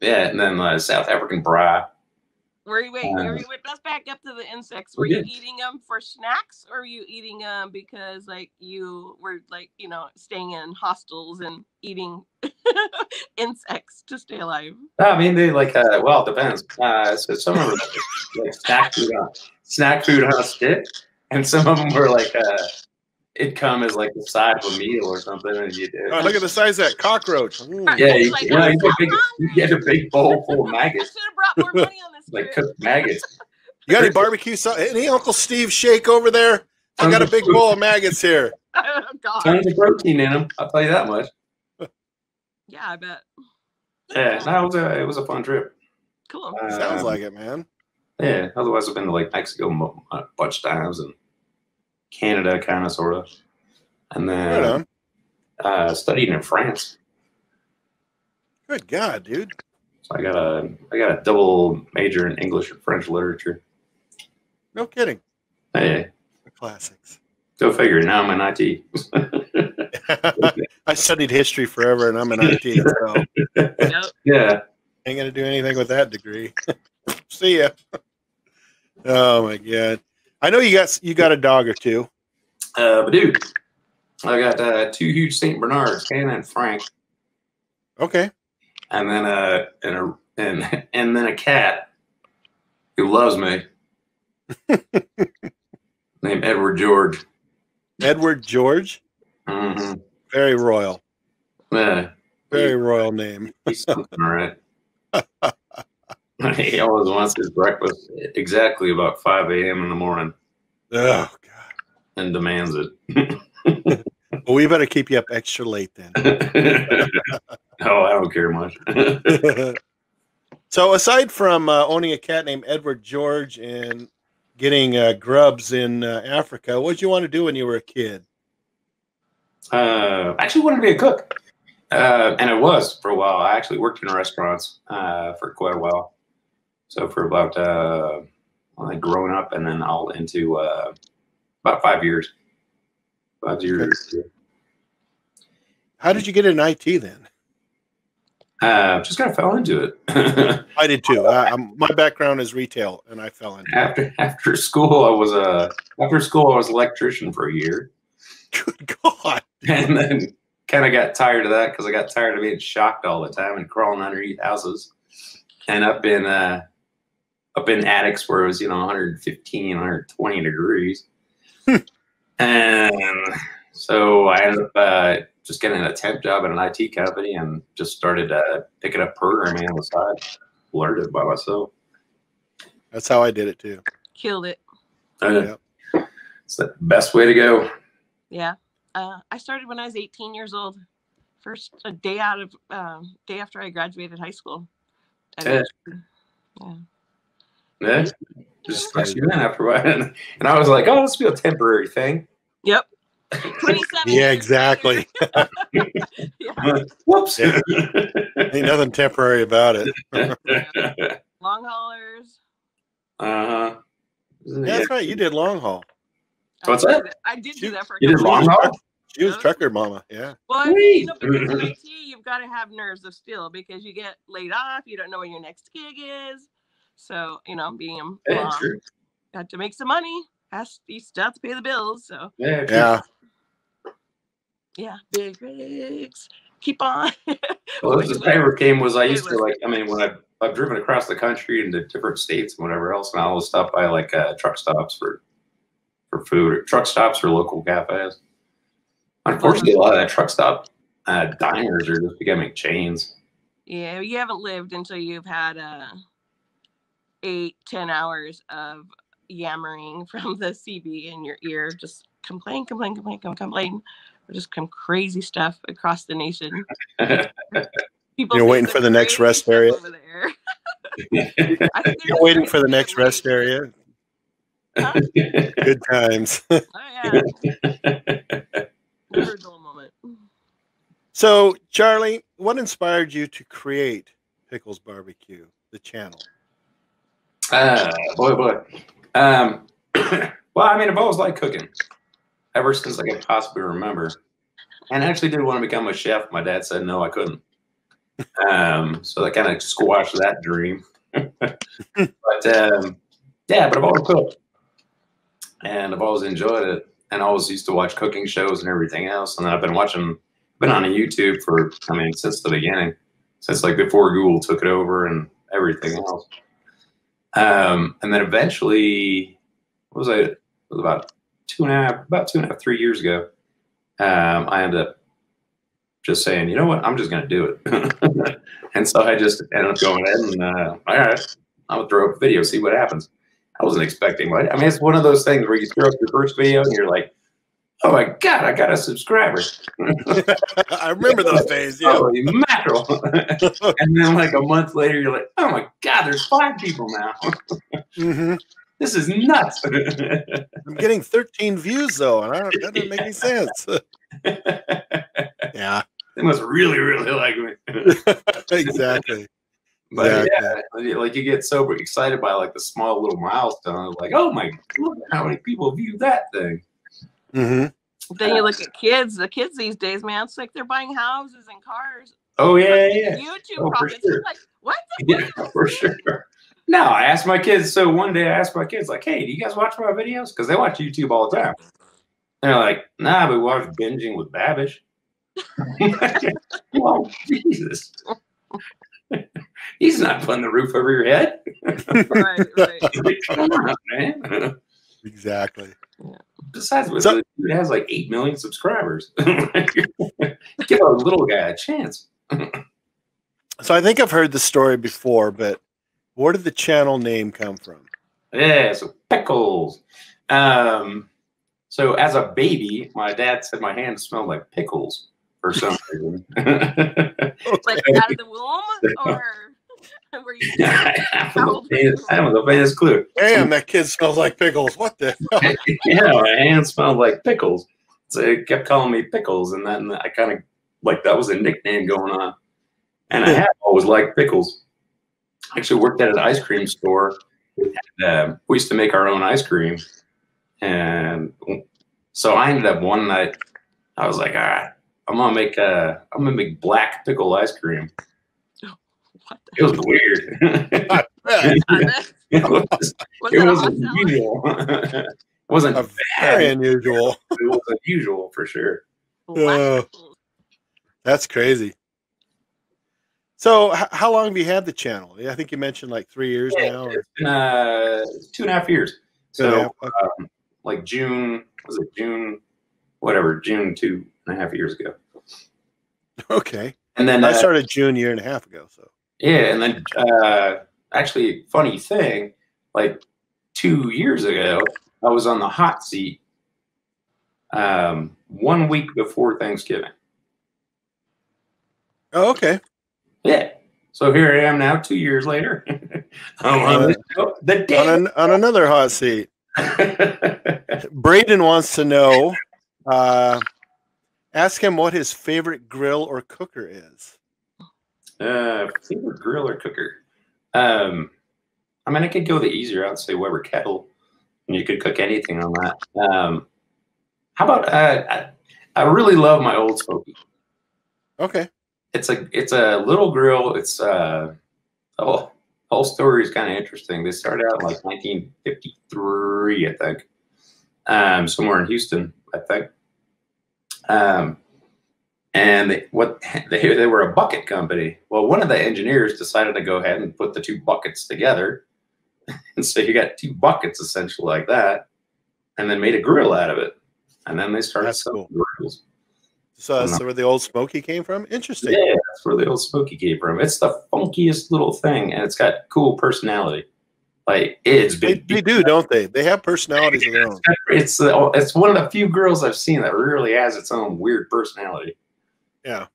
yeah, and then uh, South African braai. Were you wait? Uh, Were you, let's back up to the insects. Were you did. eating them for snacks, or were you eating them because like you were like you know staying in hostels and eating insects to stay alive? I mean, they like, uh, well, it depends. Uh, so some of them were like snack food on snack food on a stick, and some of them were like, uh, it'd come as like the side of a meal or something, and you did. Oh, look at the size of that cockroach. Mm. Yeah, you, Like, you, know, you, get a big, you get a big bowl full of I maggots, should have brought more money on this like cooked maggots. You got any barbecue? So- any Uncle Steve shake over there? I got a big bowl of maggots here. oh God. Tons of protein in them. I'll tell you that much. Yeah, I bet. Yeah, no, it was a it was a fun trip. Cool. Sounds Um, like it, man. Yeah, otherwise I've been to like Mexico a bunch of times and Canada, kind of, sort of, and then uh, studied in France. Good God, dude. So I got a I got a double major in English and French literature. No kidding. Hey, The classics. go figure. Now I'm an IT. I studied history forever, and I'm an IT, so Yep. yeah, ain't gonna do anything with that degree. See ya. Oh my god. I know you got you got a dog or two. uh, but dude, I got uh, two huge Saint Bernards, Hannah and Frank, Okay. and then uh, and a and and then a cat who loves me, named Edward George. Edward George. hmm Very royal. Yeah, Very royal name. he's something, all right. he always wants his breakfast exactly about 5 a.m. in the morning Oh god. and demands it. Well, we better keep you up extra late then. oh, I don't care much. so, aside from uh, owning a cat named Edward George and getting uh, grubs in uh, Africa, what did you want to do when you were a kid? uh, I actually wanted to be a cook. Uh, and I was for a while. I actually worked in restaurants uh, for quite a while. So for about uh, like growing up and then all into uh, about five years. Five years. How did you get in IT then? Uh, just kind of fell into it. I did too. I'm, my background is retail, and I fell into. it. after after school, I was a after school I was electrician for a year, Good God. and then kind of got tired of that because I got tired of being shocked all the time and crawling underneath houses, and up in uh, up in attics where it was you know 115, 120 degrees, and so I ended up uh, just getting a temp job at an IT company and just started uh, picking up programming on the side, learned it by myself. That's how I did it too. Killed it. Uh, It's the best way to go. Yeah. Uh, I started when I was 18 years old. First a day out of um, day after I graduated high school. And Yeah. Yeah. Just sucks you in after a while. And, and I was like, oh, this will be a temporary thing. Yep. 27 Yeah, exactly. yeah. Whoops. Yeah. Ain't nothing temporary about it. Long haulers. uh-huh. Yeah, that's right. You did long haul. I What's did that? it- I did do that for a You did long years. haul? She was trucker mama. Yeah. Well, you know, because IT, you've got to have nerves of steel because you get laid off. You don't know when your next gig is. So, you know, being a Yeah, mom, true. got to make some money. Has you still have to pay the bills. So, Yeah. Yeah. yeah, big rigs. Keep on. Well, the favorite game was I It used to like, I mean, when I, I've driven across the country into different states and whatever else, and I always stop by like uh, truck stops for for food or truck stops or local cafes. Unfortunately, a lot of that truck stop uh, diners are just becoming chains. Yeah, you haven't lived until you've had uh, eight, ten hours of yammering from the CB in your ear, just complain, complain, complain, complain, complain, or just come crazy stuff across the nation. People You're waiting for the next rest area? over there. You're waiting for the next and rest area. Huh? Good times. Oh yeah, never dull moment. so, Charley, what inspired you to create Pickles Barbecue, the channel? Ah, boy, boy. Um, well, I mean, I've always liked cooking ever since I can possibly remember. And I actually did want to become a chef. My dad said no, I couldn't. Um, so that kind of squashed that dream. but um, yeah, but I've always cooked, and I've always enjoyed it, and I always used to watch cooking shows and everything else. And then I've been watching, been on YouTube for, I mean, since the beginning, since like before Google took it over and everything else. Um, and then eventually, what was I? It was about two and a half, about two and a half, three years ago. Um, I ended up just saying, you know what, I'm just going to do it. and so I just ended up going ahead and, uh, all right, I'll throw up a video, see what happens. I wasn't expecting, right? I mean, it's one of those things where you throw up your first video and you're like, oh my God, I got a subscriber. I remember those days. Yeah. Holy mackerel. and then like a month later, you're like, oh my God, there's five people now. hmm this is nuts. I'm getting 13 views though, and I don't, that doesn't make any sense. yeah, they must really, really like me. exactly. But Exactly. yeah, like you get so excited by like the small little milestone, like, oh my, look how many people view that thing. Hmm Then you look at kids. The kids these days, man, it's like they're buying houses and cars. Oh yeah, yeah, YouTube Oh, for profits. sure. Like what? The yeah, for sure. No, I asked my kids. So one day I asked my kids, like, hey, do you guys watch my videos? Because they watch YouTube all the time. And they're like, nah, we watch binging with Babish. well, Jesus. He's not putting the roof over your head. right, right. Come on, man. Exactly. Yeah. Besides, with So- it it has like eight million subscribers. Give a little guy a chance. So I think I've heard the story before, but where did the channel name come from? Yeah, so pickles. Um, so as a baby, my dad said my hands smelled like pickles for some reason. Like out of the womb, or were you? I have the faintest- I don't know the faintest clue. Damn, that kid smells like pickles. What the? hell? yeah, my hands smelled like pickles. So it kept calling me pickles, and then I kind of like that was a nickname going on. And I have always liked pickles. I actually worked at an ice cream store. And, uh, we used to make our own ice cream, and so I ended up one night. I was like, all right, I'm gonna make uh, I'm gonna make black pickle ice cream. What It was weird. it was, Was it it a wasn't hot salad? usual. it wasn't A very unusual. it was unusual for sure. Black Uh. That's crazy. So, h- how long have you had the channel? Yeah, I think you mentioned like three years now. Or It's been uh, two and a half years. two and a So, half? Okay. um, like June, was it June, whatever, June two and a half years ago. okay. And then, I uh, started June a year and a half ago. So, yeah, and then uh, actually, funny thing, like two years ago, I was on the hot seat um, one week before Thanksgiving. oh, okay. Yeah. So here I am now, two years later. I'm on show, the On, day. an, on another hot seat, Braden wants to know. Uh, ask him what his favorite grill or cooker is. Uh, favorite grill or cooker? Um, I mean, I could go the easier route say Weber kettle, and you could cook anything on that. Um, how about uh, I, I really love my old smokey. Okay. It's a it's a little grill. It's uh, oh, whole story is kind of interesting. They started out in like 1953, I think, um, somewhere in Houston, I think. Um, and they, what they, they were a bucket company. Well, one of the engineers decided to go ahead and put the two buckets together, and so you got two buckets essentially like that. and then made a grill out of it. And then they started That's selling grills. So that's where the old Smokey came from. Interesting. Yeah, that's where the old Smokey came from. It's the funkiest little thing, and it's got cool personality. Like it's They, been they do, don't they? They have personalities of their own. It's uh, it's one of the few girls I've seen that really has its own weird personality. Yeah.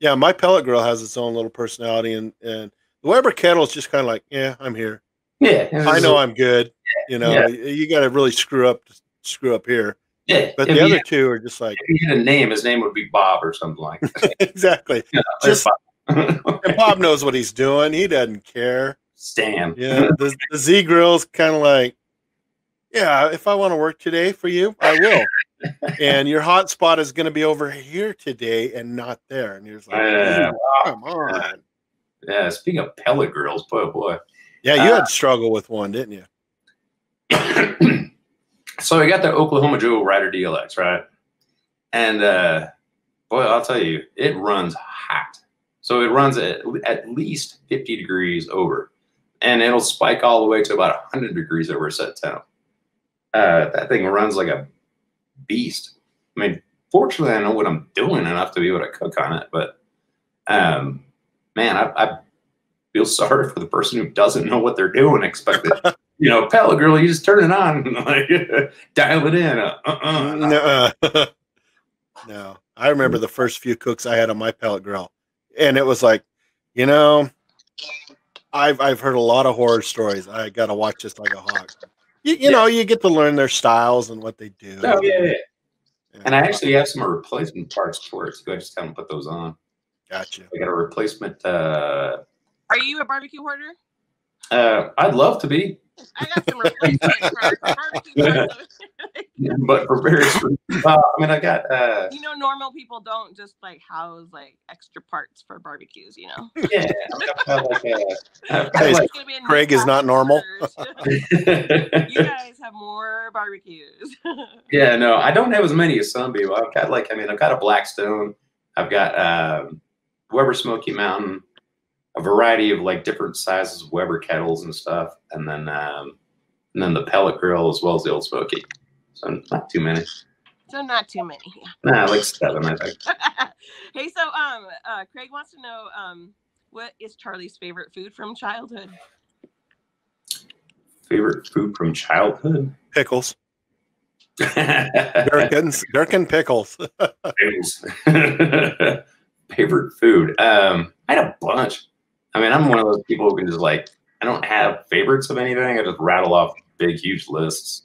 Yeah, my pellet grill has its own little personality, and and the Weber kettle is just kind of like, yeah, I'm here. Yeah, I know I'm good. You know, Yeah. you got to really screw up, screw up here. Yeah, But if the he, other two are just like, if he had a name, his name would be Bob or something like that. exactly. Yeah, Just- Bob. And Bob knows what he's doing. He doesn't care. Stan. Yeah, the, the Z grill's kind of like, yeah, if I want to work today for you, I will. And your hot spot is going to be over here today and not there. And you're like, Yeah. "Ooh, come on. Yeah, speaking of pellet girls, boy, oh boy. Yeah, you Uh, had struggle with one, didn't you? so I got the Oklahoma Joe Rider DLX, right? And uh, boy, I'll tell you, it runs hot. So it runs at, at least 50 degrees over, and it'll spike all the way to about 100 degrees over set temp. Uh, that thing runs like a beast. I mean, fortunately, I know what I'm doing enough to be able to cook on it, but um, man, I, I feel sorry for the person who doesn't know what they're doing. Expect it, you know, pellet grill. You just turn it on, and, like dial it in. Uh, uh, no, uh, no. I remember the first few cooks I had on my pellet grill, and it was like, you know, I've I've heard a lot of horror stories. I got to watch this like a hawk. You, you know, you get to learn their styles and what they do. Oh yeah, yeah. Yeah. And I actually have some replacement parts for it, so I just haven't put those on. gotcha. I got a replacement. Uh, Are you a barbecue hoarder? uh, I'd love to be, I got some replacement parts, barbecue parts. but for various reasons. Uh, I mean, I got. Uh, you know, normal people don't just like house like extra parts for barbecues. You know, yeah, I've like. Uh, I've got Hey, like It's gonna be a Craig is not normal. you guys have more barbecues. yeah, no, I don't have as many as some people. I've got like, I mean, I've got a Blackstone. I've got um, Weber Smoky Mountain, a variety of like different sizes of Weber kettles and stuff, and then um, and then the pellet grill as well as the old Smokey. So not too many. so not too many. Nah, like seven, I think. hey, so um, uh, Craig wants to know um, what is Charley's favorite food from childhood? Favorite food from childhood? Pickles, Pickles. gherkins, gherkin pickles. Favorite food? Um, I had a bunch. I mean, I'm one of those people who can just like, I don't have favorites of anything. I just rattle off big, huge lists.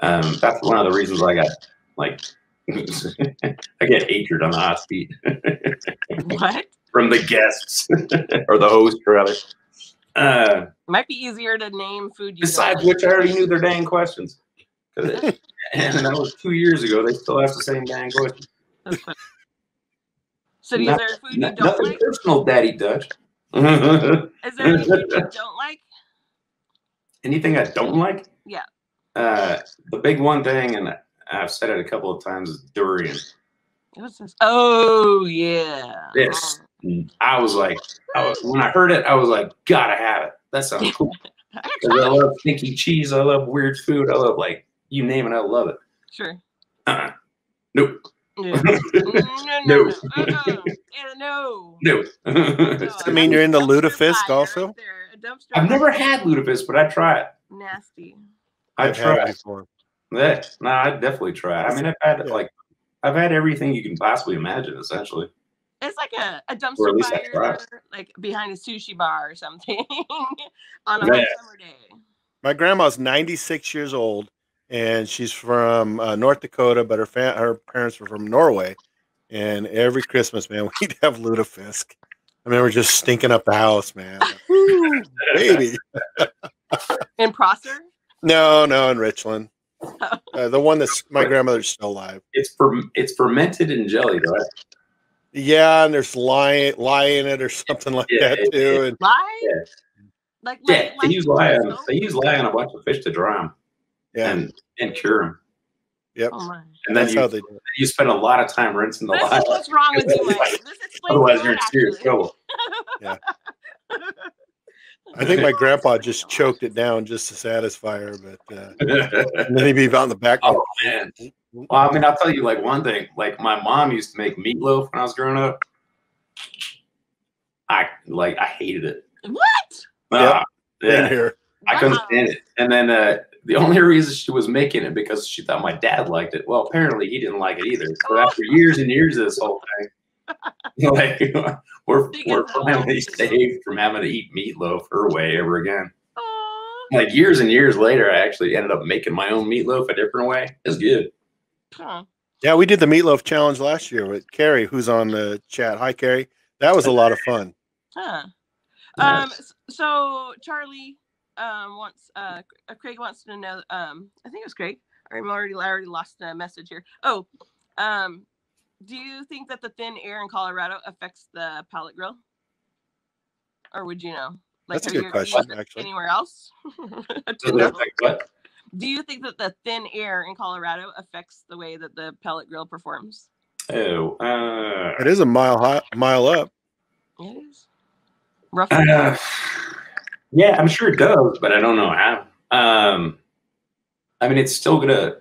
Um, that's one of the reasons I got like, I get hatred on the hot seat What? from the guests or the host, rather. Uh, Might be easier to name food. You besides which, I already knew their dang questions. it- and that was two years ago. They still ask the same dang question. like. That's funny. So, is Not- there food you Not- don't nothing like? personal, Daddy Dutch. Is there anything you don't like? Anything I don't like? Yeah. Uh, the big one thing, and I've said it a couple of times, is durian. What's this? Oh yeah. Yes. I was like, I was, when I heard it, I was like, gotta have it. That sounds cool. I love stinky cheese. I love weird food. I love like you name it. I love it. Sure. Uh-uh. Nope. Yeah. No, no, no. Uh-uh. Yeah, no. Nope. No, I mean, you're into dumpster lutefisk also? right there. A dumpster I've never had lutefisk, but I try it. Nasty. I I've had it try. before. That no, I definitely try. I mean, I've had Yeah. like, I've had everything you can possibly imagine, essentially. It's like a, a dumpster fire, like behind a sushi bar or something on a hot Yeah. summer day. My grandma's 96 years old, and she's from uh, North Dakota, but her fa- her parents were from Norway. And every Christmas, man, we'd have lutefisk. I remember just stinking up the house, man. Woo, baby. In Prosser? No, no, in Richland. Uh, the one that's my grandmother's still alive. It's fer- it's fermented in jelly, right? Yeah, and there's lye, lye in it or something like Yeah, that it- too. And Lye? Yeah. Like, Yeah, like, they like use lye on they use lye on a bunch of fish to dry them yeah, and and cure them. yep. Oh. And then That's you how they you spend a lot of time rinsing the This lye. is what's wrong with you, Mike. This explains Otherwise, you're in serious actually. trouble. I think my grandpa just choked it down just to satisfy her, but uh, and then he'd be out in the back. oh man. Well, I mean, I'll tell you like one thing. Like my mom used to make meatloaf when I was growing up. I like I hated it. What? Ah, in yeah, here. I couldn't Wow. stand it. And then uh, the only reason she was making it because she thought my dad liked it. Well, apparently he didn't like it either. So after years and years of this whole thing, like we're we're finally saved from having to eat meatloaf her way ever again. Aw. Like years and years later, I actually ended up making my own meatloaf a different way. It's good. Huh. Yeah, we did the meatloaf challenge last year with Carrie, who's on the chat. Hi, Carrie. That was a lot of fun. Huh. Nice. Um. s- So Charley, um, wants uh, uh, Craig wants to know. Um, I think it was Craig. I'm already I already lost a message here. Oh, um, do you think that the thin air in Colorado affects the pellet grill, or would you know? That's a good question, actually. Anywhere else? To Does it know. affect what? do you think that the thin air in Colorado affects the way that the pellet grill performs? Oh, uh, It is a mile high, mile up. It is. Rough. Uh, yeah, I'm sure it does, but I don't know how. Um, I mean, it's still gonna.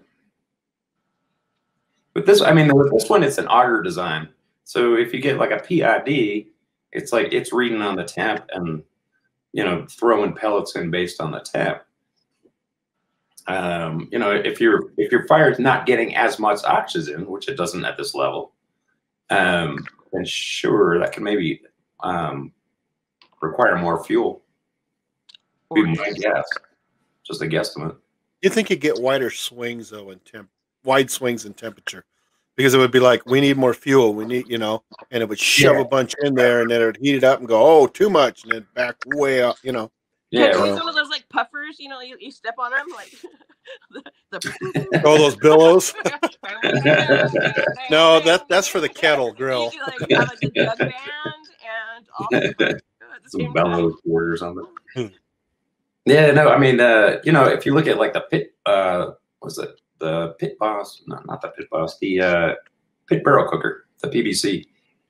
But this, I mean, with this one, it's an auger design. So if you get like a PID, it's like it's reading on the temp and you know throwing pellets in based on the temp. Um, you know, if your if your fire is not getting as much oxygen, which it doesn't at this level, um, then sure that can maybe um, require more fuel. Be my guess. Just a guesstimate. You think you'd get wider swings though in temp, wide swings in temperature, because it would be like we need more fuel. We need, you know, and it would shove Yeah. a bunch in there, and then it would heat it up and go, oh, too much, and then back way up. You know, Yeah, Yeah, some of those like puffers, you know, you, you step on them like the, the all those billows. No, that that's for the kettle grill. You do, like, have like a jug band and all the the some bellows board or something. Hmm. Yeah, no, I mean, uh, you know, if you look at like the pit, uh, was it? The pit boss? No, not the pit boss. The uh, pit barrel cooker, the PBC.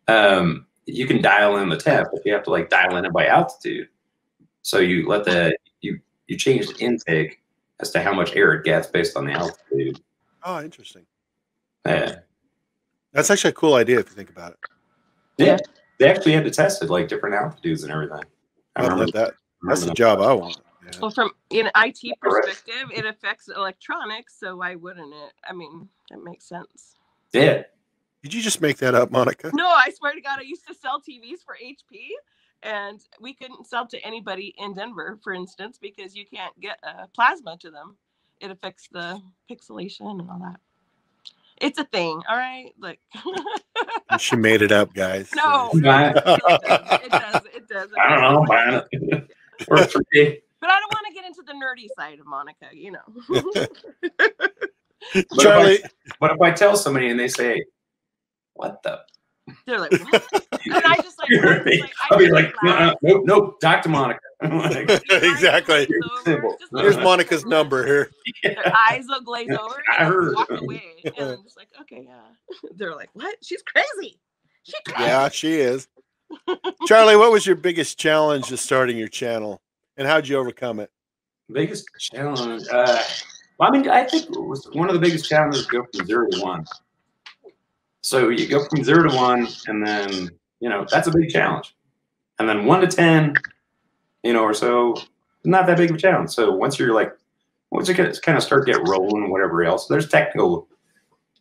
Um, you can dial in the temp, but you have to like dial in it by altitude. So you let the you you change the intake as to how much air it gets based on the altitude. Oh, interesting. Yeah. That's actually a cool idea if you think about it. Yeah, they actually had to test it like different altitudes and everything. I I love that. That's remember the that. job I want. Yeah. Well, from an IT perspective, it affects electronics, so why wouldn't it? I mean, that makes sense. Yeah, Did you just make that up, Monica? No, I swear to God, I used to sell TVs for HP, and we couldn't sell to anybody in Denver, for instance, because you can't get uh, plasma to them. It affects the pixelation and all that. It's a thing, all right. Like, she made it up, guys. no, Right. no, it does. It does. It does. I don't know, buying it. Works for me. But I don't want to get into the nerdy side of Monica, you know. Charley, But if I tell somebody and they say, "What the?" They're like, what? and I just like, I'm just like I I'll be like, no, "Uh-uh, "Nope, nope." Talk to Monica. Like, exactly. Over, just Here's like- Monica's number here. Their eyes will glaze over I and I heard. walk away. And I'm just like, okay, yeah. They're like, what? She's crazy. She crazy. Yeah, she is. Charley, what was your biggest challenge to starting your channel, and how'd you overcome it? biggest challenge. Uh, well, I mean, I think one of the biggest challenges go from zero to one. So you go from zero to one, and then you know that's a big challenge. And then one to ten, you know, or so, not that big of a challenge. So once you're like, once you kind of start get rolling, whatever else, there's technical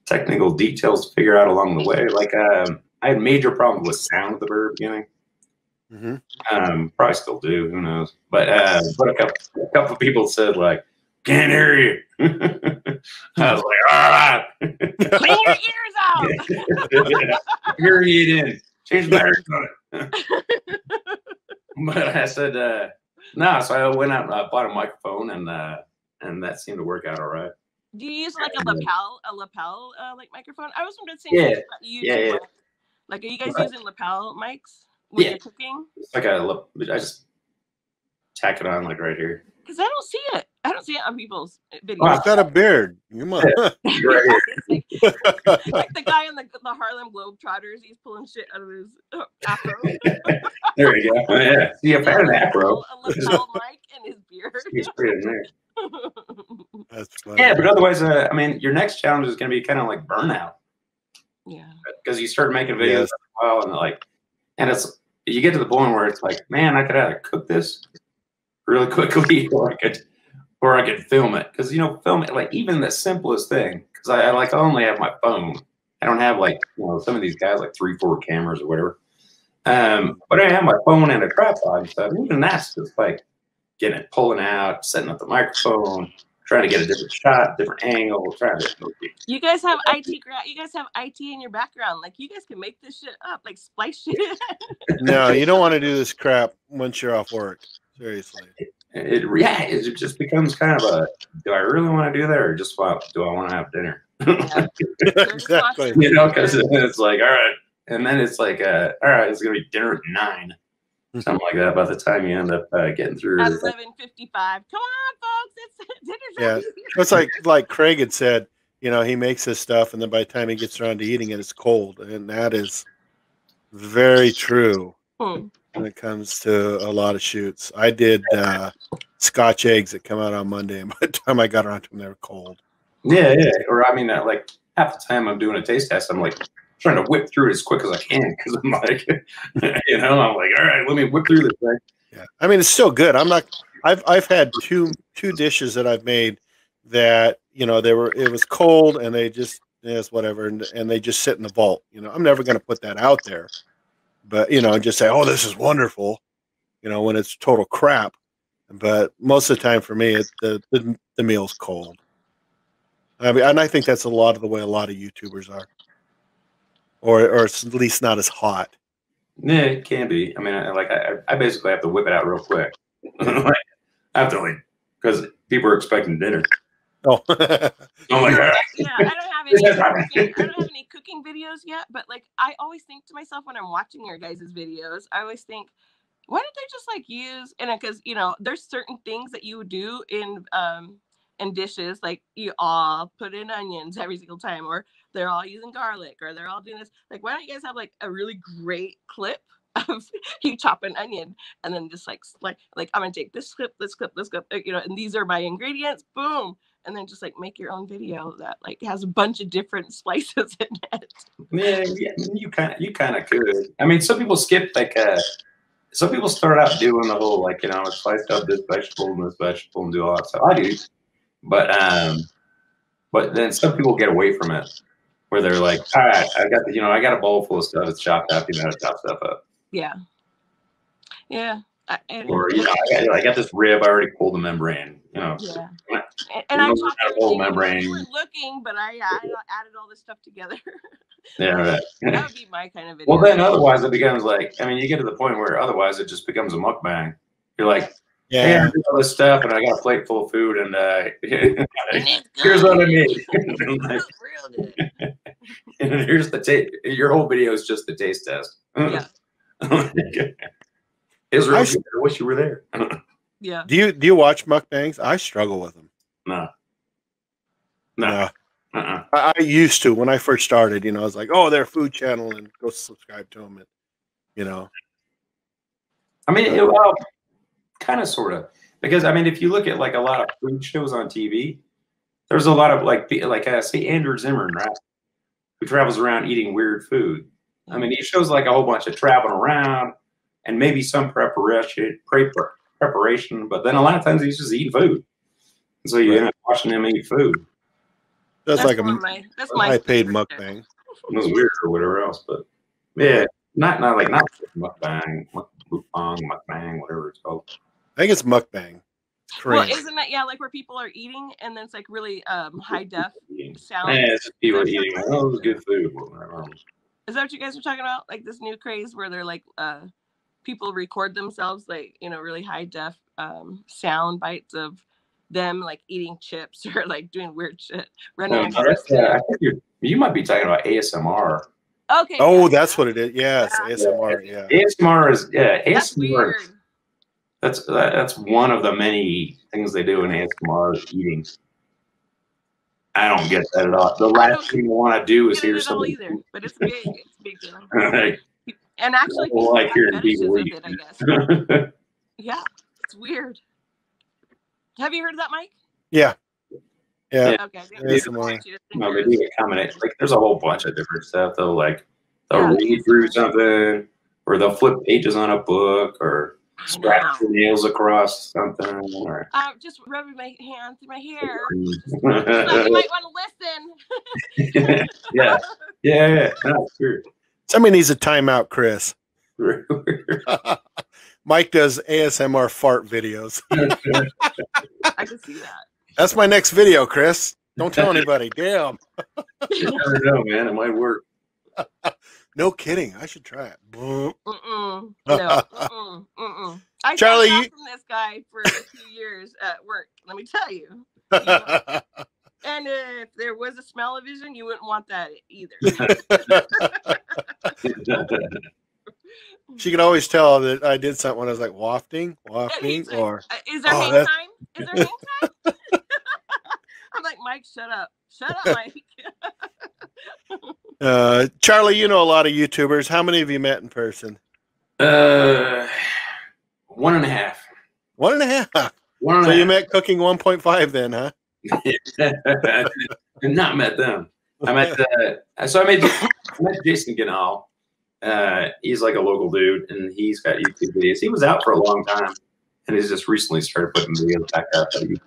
technical details to figure out along the way. Like um, I had major problems with sound at the very beginning. Hmm Um, probably still do. Who knows? But uh, but a couple, a couple of people said like, "Can't hear you." I was like, "All right, Clean your ears out. hear you in. Change the batteries on it." but I said, uh, "No." so I went out and I bought a microphone, and uh, and that seemed to work out all right. Do you use like a lapel, a lapel uh, like microphone? I was wondering Yeah. same thing about you Yeah, yeah. like- Like, are you guys Right. using lapel mics when Yeah. you're cooking? It's like a, lip- I just tack it on like right here. Because I don't see it. I don't see it on people's videos. Wow. He's got a beard. You must. Right here. Like, like the guy in the the Harlem Globetrotters, he's pulling shit out of his uh, afro. There you go. Yeah. See, if I had an afro, A lapel mic and his beard. it's pretty in there. That's funny. Yeah, but otherwise, uh, I mean, your next challenge is going to be kind of like burnout yeah. because you start making videos Yes. for a and like, and it's you get to the point where it's like, man, I could either cook this really quickly, or I could, or I could film it because you know, film it like even the simplest thing because I, I like I only have my phone. I don't have like you know some of these guys like three, four cameras or whatever. Um, but I have my phone and a tripod and stuff. Even that's just like getting it, pulling out, setting up the microphone, trying to get a different shot, different angle, trying to. You guys have IT gra- you guys have IT in your background. Like you guys can make this shit up, like splice shit. no, you don't want to do this crap once you're off work. Seriously. It yeah, it just becomes kind of a. Do I really want to do that, or just wow, do I want to have dinner? exactly. you know, because it's like all right, and then it's like uh, all right, it's gonna be dinner at nine, something like that. By the time you end up uh, getting through, At eleven fifty five. Come on, folks, it's dinner's Yeah. ready. It's like like Craig had said, you know, he makes his stuff and then by the time he gets around to eating it, it's cold. And that is very true Hmm. when it comes to a lot of shoots. I did uh, scotch eggs that come out on Monday, and by the time I got around to them, they were cold. yeah, yeah. Or I mean, uh, like half the time I'm doing a taste test, I'm like trying to whip through it as quick as I can because I'm like, you know, I'm like, all right, let me whip through this thing. Yeah, I mean it's still good. I'm not. I've I've had two two dishes that I've made that you know they were it was cold and they just yes whatever and, and they just sit in the vault. You know I'm never going to put that out there, but you know just say oh this is wonderful, you know when it's total crap. But most of the time for me it, the, the the meal's cold. I mean and I think that's a lot of the way a lot of YouTubers are, or or it's at least not as hot. Yeah, it can be. I mean, I, like I, I basically have to whip it out real quick. like, I have to like because people are expecting dinner. Oh, I'm like, all right. yeah, I don't have any cooking, I don't have any cooking videos yet, but like I always think to myself when I'm watching your guys' videos, I always think, why don't they just like use and because you know there's certain things that you do in um in dishes like you all put in onions every single time or they're all using garlic or they're all doing this like why don't you guys have like a really great clip of you chop an onion and then just like like like I'm gonna take this clip this clip this clip you know and these are my ingredients boom and then just like make your own video that like has a bunch of different slices in it. Yeah, yeah, you kind you kind of could. I mean, some people skip like uh, some people start out doing the whole like you know slice up this vegetable and this vegetable and do all that stuff. I do, but um, but then some people get away from it where they're like, all right, I got the you know I got a bowl full of stuff. It's chopped up. You know, to chop stuff up. Yeah. Yeah. I, and, Or you know, I got, I got this rib. I already pulled the membrane. You know, yeah. And, and I chopped that whole everything. You weren't looking, but I, I added all this stuff together. yeah. Right. that would be my kind of video. Well, then otherwise it becomes like I mean, you get to the point where otherwise it just becomes a mukbang. You're like, hey, yeah. I did all this stuff and I got a plate full of food and uh, here's what I made. It's real good. and here's the taste. Your whole video is just the taste test. Yeah. Israel, I I, s- wish you were there. Yeah. Do you do you watch mukbangs? I struggle with them. no, no, uh-uh. I, I used to when I first started. You know, I was like, "Oh, they're a food channel," and go subscribe to them. And you know, I mean, it, well, kind of, sort of, because I mean, if you look at like a lot of food shows on TV, there's a lot of like, pe- like uh, say Andrew Zimmern, right, who travels around eating weird food. I mean, he shows like a whole bunch of traveling around and maybe some preparation, prepar- preparation, but then a lot of times he's just eating food. And so you Right. end up watching him eat food. that's, like a my, that's my high paid favorite there. mukbang. It was weird or whatever else, but yeah, not not like not mukbang, muk- mukbang, mukbang, whatever it's called. I think it's mukbang. It's Well, isn't that yeah, like where people are eating and then it's like really um high def sound? Yeah, it's people There's eating. some- Oh, it was good food. Is that what you guys were talking about? Like this new craze where they're like uh people record themselves like, you know, really high def um sound bites of them like eating chips or like doing weird shit. Running No, across that's, uh, I think you're, might be talking about ASMR. Okay. oh, yeah, that's what it is. Yes, Yeah. ASMR. Yeah. ASMR is yeah, That's ASMR. weird. That's that, that's one of the many things they do in ASMR is eating. I don't get that at all. The last thing I want to do is Get it hear at somebody. either, but it's big. It's big deal. like, And actually, Well, people like have hearing fetishes people with eat. it, I guess. Yeah, it's weird. Have you heard of that, Mike? Yeah. Yeah. Okay. Yeah, some more. no, they do a combination. Like, there's a whole bunch of different stuff. They'll like they'll Yeah. read through something, or they'll flip pages on a book, or scratch their nails across something, or. I'm just rubbing my hand through my hair. You might want to listen. yeah, yeah, yeah. No, sure. Somebody needs a timeout, Chris. Mike does ASMR fart videos. I can see that. That's my next video, Chris. Don't tell anybody. Damn. you never know, man. It might work. No kidding. I should try it. Mm-mm. No. Mm-mm. Mm-mm. I Charley, Charley, you- from this guy for a few years at work. Let me tell you. And if there was a smell of vision, you wouldn't want that either. she could always tell that I did something when I was like wafting, wafting, like, or "Uh, is there Oh, hang that's- time? Is there hang time? I'm like, Mike, shut up. Shut up, Mike. Uh, Charley. You know a lot of YouTubers. How many have you met in person? uh, one and a half. One and a half. One and So a you half. met Cooking 1.5 then, huh? and not met them. I met uh, so I met I met Jason Ganal. Uh, he's like a local dude, and he's got YouTube videos. He was out for a long time, and he's just recently started putting videos back up. He,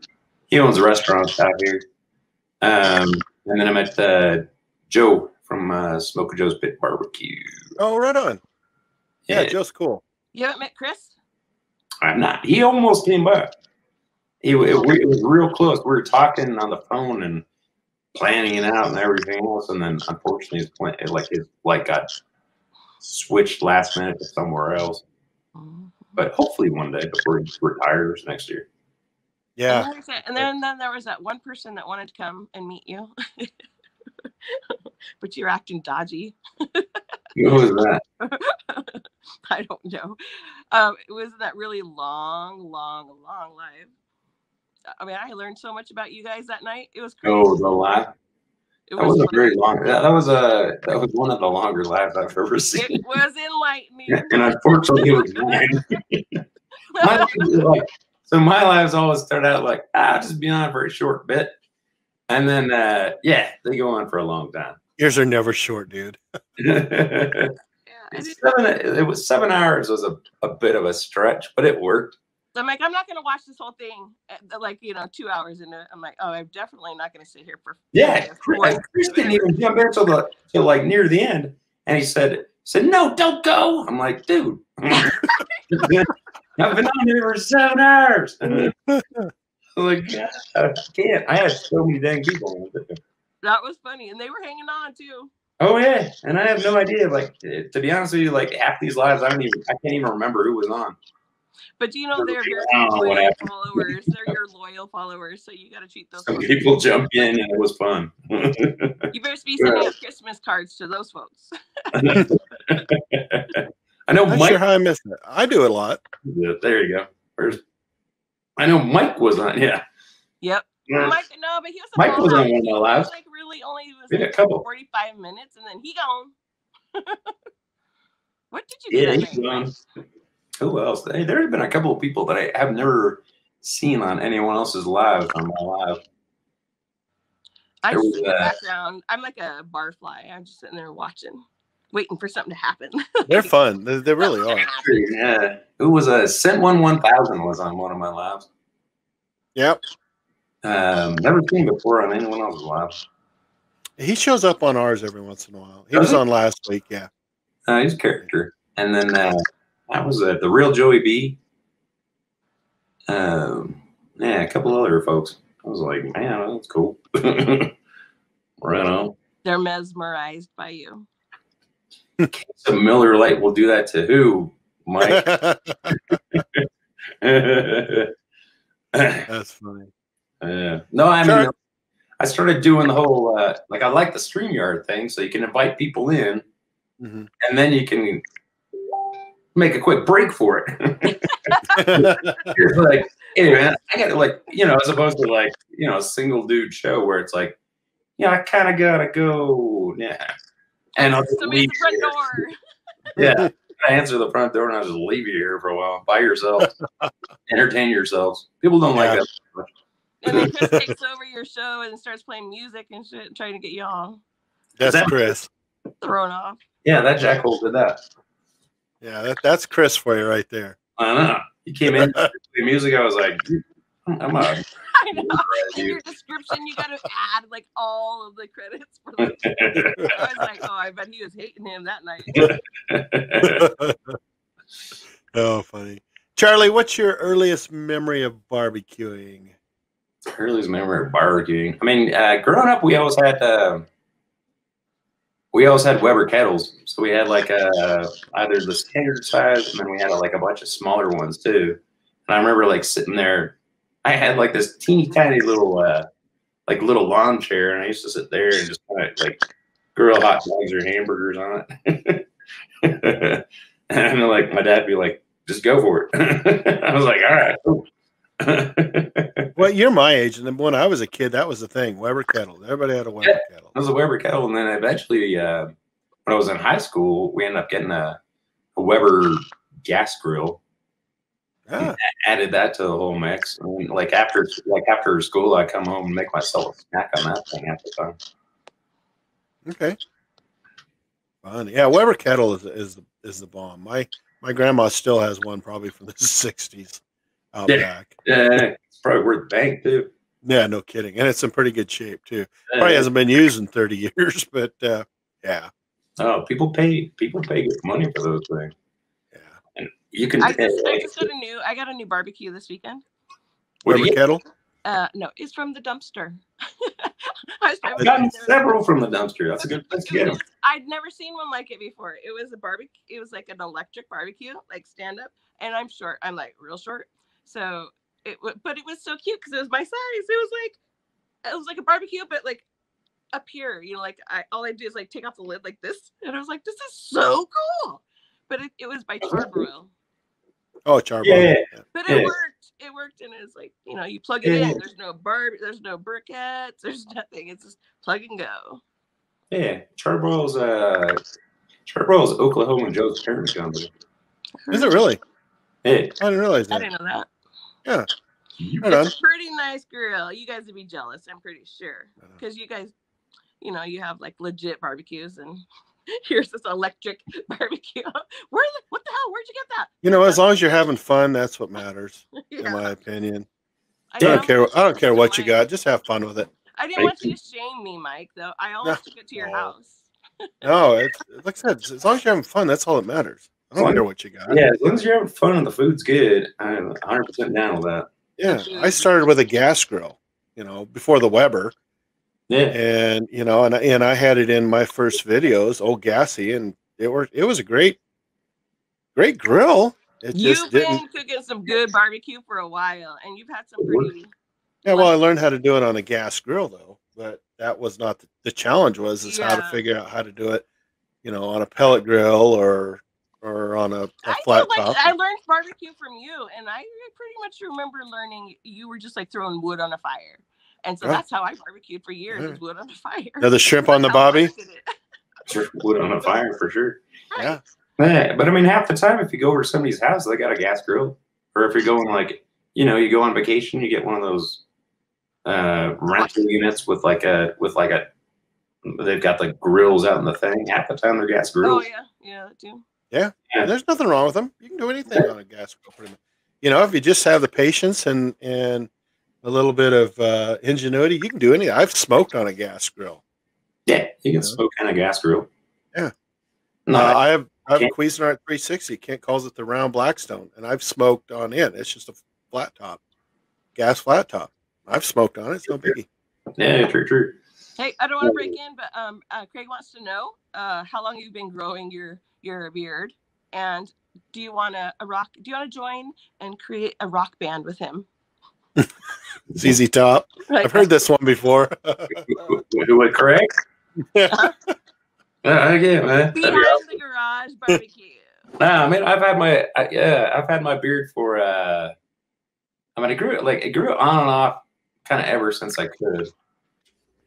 he owns restaurants out here. Um, and then I met uh, Joe from uh, Smoke Joe's Pit Barbecue. Oh, right on. Yeah, Yeah. Joe's cool. You haven't met Chris? I'm not. He almost came back. He it, it was real close. We were talking on the phone and planning it out and everything else, and then unfortunately, his plan, like his flight got switched last minute to somewhere else. But hopefully, one day before he retires next year. Yeah. And, there's that- and then, then there was that one person that wanted to come and meet you. but you're acting dodgy. Who was that? I don't know. Um, it was that really long, long, long live. I mean, I learned so much about you guys that night. It was crazy. Oh, the laugh. it That was a fun. very long. That, that was a that was one of the longer lives I've ever seen. It was enlightening. and unfortunately, it was mine. my like, so my lives always start out like ah, just be on for a short bit, and then uh, yeah, they go on for a long time. Yours are never short, dude. Yeah, seven, it was seven hours was a, a bit of a stretch, but it worked. I'm like, I'm not gonna watch this whole thing. uh, Like, you know, two hours into it. I'm like, oh, I'm definitely not gonna sit here for. Yeah, Chris, Chris didn't even jump in till the till like near the end, and he said said no, don't go. I'm like, dude, I've been on here for seven hours. I'm like, "God, I can't. I had so many dang people. on with. That was funny, and they were hanging on too. Oh yeah, and I have no idea. Like eh, to be honest with you, like half these lives, I don't even. I can't even remember who was on. But you know, they're very I don't know what loyal followers. They're your loyal followers, so you got to treat those. Some folks. people jump in, and it was fun. You better be sending out Christmas cards to those folks. I know Not Mike. sure how I missed it. I do it a lot. Yeah, there you go. Where's, I know Mike was on. Yeah, Yep. Yeah. Mike, no, but he was. Mike was on one of the He was, lives. Like really, only was We a like couple. forty-five minutes, and then he gone. what did you do? Yeah, that he's night? gone. Who else? Hey, there have been a couple of people that I have never seen on anyone else's live on my live. I There just was, in the uh, background. I'm like a barfly. I'm just sitting there watching, waiting for something to happen. They're fun. They, they really are. Yeah, who was a Sent One One Thousand was on one of my lives. Yep. Um, never seen before on anyone else's live. He shows up on ours every once in a while. He Does was he? on last week. Yeah. Uh, he's a character. And then uh, that was uh, the real Joey B. Um, yeah, a couple other folks. I was like, man, that's cool. right on. They're mesmerized by you. So Miller Lite will do that to who, Mike? That's funny. Yeah. No, I mean, Sure. I started doing the whole uh, like I like the StreamYard thing, so you can invite people in, Mhm. and then you can make a quick break for it. You're like, hey man, I got to like, you know, as opposed to like, you know, a single dude show where it's like, yeah, I kind of gotta go, yeah, and I'll just leave at the front here. door. Yeah, I answer the front door and I'll just leave you here for a while by yourself. Entertain yourselves. People don't Yeah. like that. And then Chris takes over your show and starts playing music and shit, trying to get you all That's that- Chris. thrown off. Yeah, that jackhole did that. Yeah, that, that's Chris for you right there. I know. He came in the music. I was like, dude, I'm out. I know. In your description, you got to add like all of the credits for the I was like, oh, I bet he was hating him that night. oh, funny. Charley, what's your earliest memory of barbecuing? Earliest memory of barbecuing. I mean, uh, growing up, we always had uh, we always had Weber kettles. So we had like uh, either the standard size, and then we had like a bunch of smaller ones too. And I remember like sitting there. I had like this teeny tiny little uh, like little lawn chair, and I used to sit there and just kind of like grill hot dogs or hamburgers on it. and like my dad'd be like, "Just go for it." I was like, "All right." Well, you're my age, and then when I was a kid, that was the thing. Weber kettle. Everybody had a Weber kettle. I was a Weber kettle, and then eventually, uh, when I was in high school, we ended up getting a, a Weber gas grill. Added that to the whole mix. And like after, like after school, I come home and make myself a snack on that thing at the time. okay. Fun. Yeah, Weber kettle is is is the bomb. My my grandma still has one, probably from the '60s out Yeah. back. Yeah, it's probably worth the bank too. Yeah, no kidding, and it's in pretty good shape too. Probably hasn't been used in 30 years, but uh, yeah, Oh, people pay people pay good money for those things. Yeah. You can. I just, I just got a new, I got a new barbecue this weekend. Where'd you kettle. Uh, no, it's from the dumpster. I was I've gotten several from the dumpster. That's a good place to get them. I'd never seen one like it before. It was a barbecue. It was like an electric barbecue, like stand up. And I'm short. I'm like real short. So it, w- but it was so cute because it was my size. It was like, it was like a barbecue, but like up here. You know, like I all I do is like take off the lid like this, and I was like, this is so cool. But it, it was by Charbroil. Oh, charbroil. Yeah, yeah. But it Yeah. worked. It worked, and it's like you know, you plug it Yeah. in. There's no barb. There's no briquettes. There's nothing. It's just plug and go. Yeah, Charbroil's uh, Charbroil's Oklahoma Joe's parent company. Is it really? Hey, I didn't realize that. I didn't know that. Right on. It's a pretty nice grill. You guys would be jealous, I'm pretty sure. Because you guys, you know, you have like legit barbecues and here's this electric barbecue. Where the, what the hell? Where'd you get that? You know, as long as you're having fun, that's what matters, in my opinion. I I don't care. I don't care what you got. Just have fun with it. I didn't want you to shame me, Mike, though. I almost took it to your No. house. No, it's like I said, as long as you're having fun, that's all that matters. I don't Fun. care what you got. yeah, as long as you're having fun and the food's good, I'm 100 percent down with that. Yeah, I mm-hmm. started with a gas grill, you know, before the Weber, Yeah, and you know, and I- and I had it in my first videos, old gassy, and it worked. It was a great, great grill. It You've didn't. been cooking some good barbecue for a while, and you've had some pretty. Yeah, well, I learned how to do it on a gas grill though, but that was not the, the challenge. Was is how to figure out how to do it, you know, on a pellet grill or or on a, a I flat feel like top. I learned barbecue from you, and I pretty much remember learning you were just like throwing wood on a fire, and so Yeah. that's how I barbecued for years, Yeah. is wood on a fire. Now the shrimp on the That's how I bobby. did it. sure, wood on a fire for sure. Yeah, Yeah, but I mean, half the time, if you go over to somebody's house, they got a gas grill, or if you're going like, you know, you go on vacation, you get one of those uh rental units with like a with like a they've got the grills out in the thing. Half the time, they're gas grills. Oh grills. yeah, yeah, that too. Yeah, there's nothing wrong with them. You can do anything on a gas grill, pretty much. You know, if you just have the patience and and a little bit of uh, ingenuity, you can do anything. I've smoked on a gas grill. Yeah, you can Yeah. smoke on a gas grill. Yeah. No, Uh, I have I have a Can't- Cuisinart 360. Kent calls it the round Blackstone, and I've smoked on it. It's just a flat top, gas flat top. I've smoked on it. It's no biggie. yeah, true, true. Hey, I don't want to break in, but um, uh, Craig wants to know uh, how long you've been growing your your beard, and do you want to a rock? Do you want to join and create a rock band with him? ZZ Top. Like, I've heard this one before. Who who would correct? Yeah. Uh, yeah, man. That'd be behind awesome. the garage barbecue. Nah, I mean, I've had my I, yeah, I've had my beard for. uh I mean, I grew like it grew on and off, kind of ever since I could.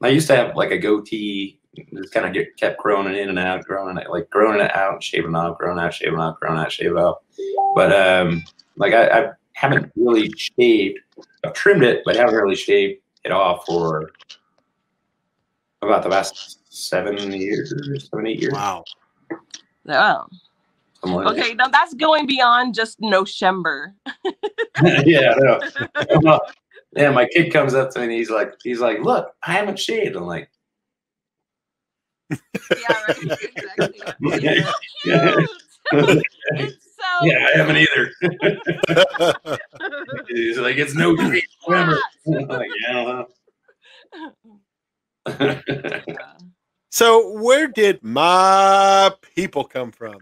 I used to have like a goatee, just kind of get kept growing it in and out, growing it like growing it out, shaving off, growing out, shaving off, growing out, shaving off. But um, like I, I haven't really shaved. I've trimmed it, but haven't really shaved it off for about the last seven years, seven eight years. Wow. Something. Okay, now that's going beyond just Noshember. yeah, I know. Well, yeah, my kid comes up to me and he's like, he's like, look, I haven't shaved. I'm like, yeah, right. Exactly. Yeah. It's so cute. it's so yeah, I haven't either. he's like, it's no shave, remember? I'm like, yeah, I don't know. Yeah. so where did my people come from?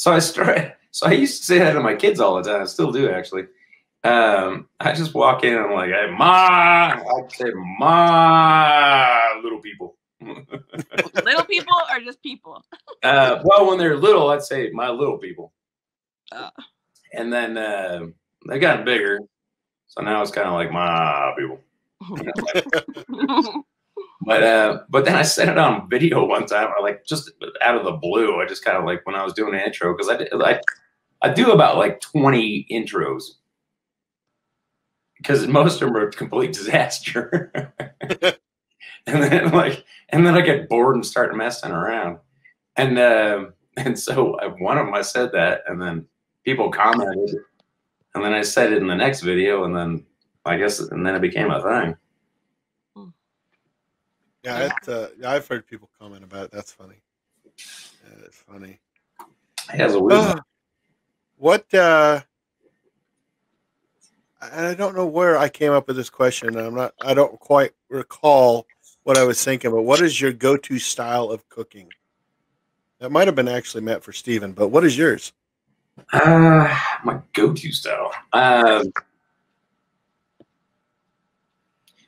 so I started. So I used to say that to my kids all the time. I still do actually. Um, I just walk in and I'm like, hey, ma. I'd say, ma, little people. Little people or just people? Uh, well, when they're little, I'd say my little people. Oh. And then uh, they got bigger, so now it's kind of like my people. But uh, but then I said it on video one time, or like just out of the blue. I just kind of like when I was doing an intro because I, did- I I do about like twenty intros because most of them are a complete disaster. and then like and then I get bored and start messing around, and uh, and so one of them I said that, and then people commented, and then I said it in the next video, and then I guess and then it became a thing. Yeah, it's, uh, yeah, I've heard people comment about it. That's funny. Yeah, it's funny. It has a weird. Uh, what? uh I I don't know where I came up with this question. I'm not. I don't quite recall what I was thinking. But what is your go-to style of cooking? That might have been actually meant for Stephen, but what is yours? Uh, my go-to style. Um,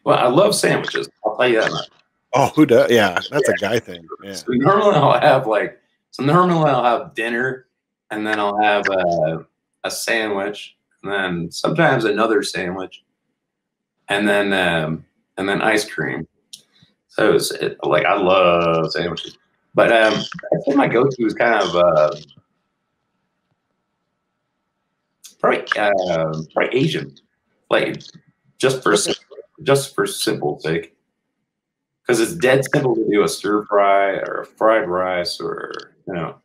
well, I love sandwiches. I'll tell you that much. Oh, who does? Yeah, that's a guy thing. Yeah. So normally I'll have like, so normally I'll have dinner, and then I'll have a, a sandwich, and then sometimes another sandwich, and then um, and then ice cream. So it's it, like I love sandwiches, but um, I think my go-to is kind of uh, probably uh, probably Asian, like just for just for simple sake, because it's dead simple to do a stir fry or a fried rice or you know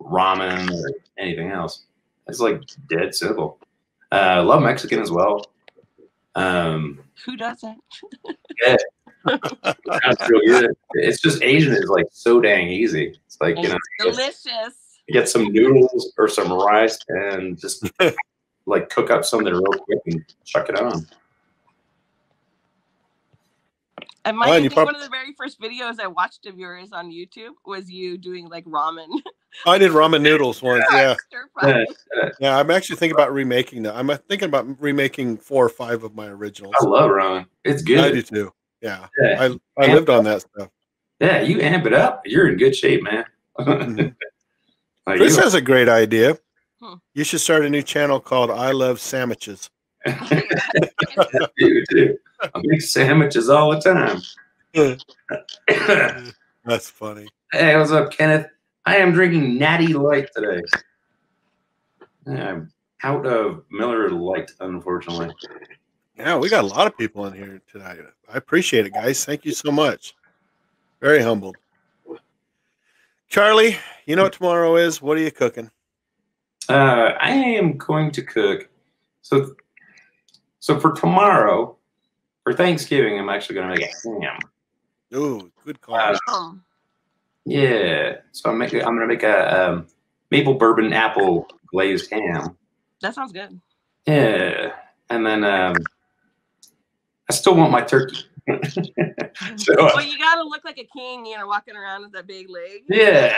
ramen or anything else. It's like dead simple. Uh, I love Mexican as well. Um, Who doesn't? that's real good. It's just Asian is like so dang easy. It's like you know, Delicious. you get some noodles or some rice and just like cook up something real quick and chuck it on. And Mike, Well, I and you think prob- one of the very first videos I watched of yours on YouTube was you doing like ramen. I did ramen noodles once. Yeah, Stir fry. yeah. I'm actually thinking about remaking that. I'm uh, thinking about remaking four or five of my originals. I love ramen. It's good. I do good. too. Yeah, Yeah. I I lived on that stuff. Yeah, you amp it up. You're in good shape, man. Mhm. Like, Chris has a great idea. Hmm. You should start a new channel called "I Love Sandwiches." you too. I make sandwiches all the time. That's funny. Hey, what's up, Kenneth? I am drinking Natty Light today. I'm out of Miller Lite, unfortunately. Yeah, we got a lot of people in here tonight. I appreciate it, guys. Thank you so much. Very humbled. Charley, you know what tomorrow is? What are you cooking? Uh, I am going to cook. So, so for tomorrow, for Thanksgiving, I'm actually going to make a ham. Ooh, good call. Uh, Um, Yeah. So I'm making. I'm going to make a um, maple bourbon apple glazed ham. that sounds good. Yeah, and then um, I still want my turkey. so well, you gotta look like a king, you know, walking around with that big leg. yeah,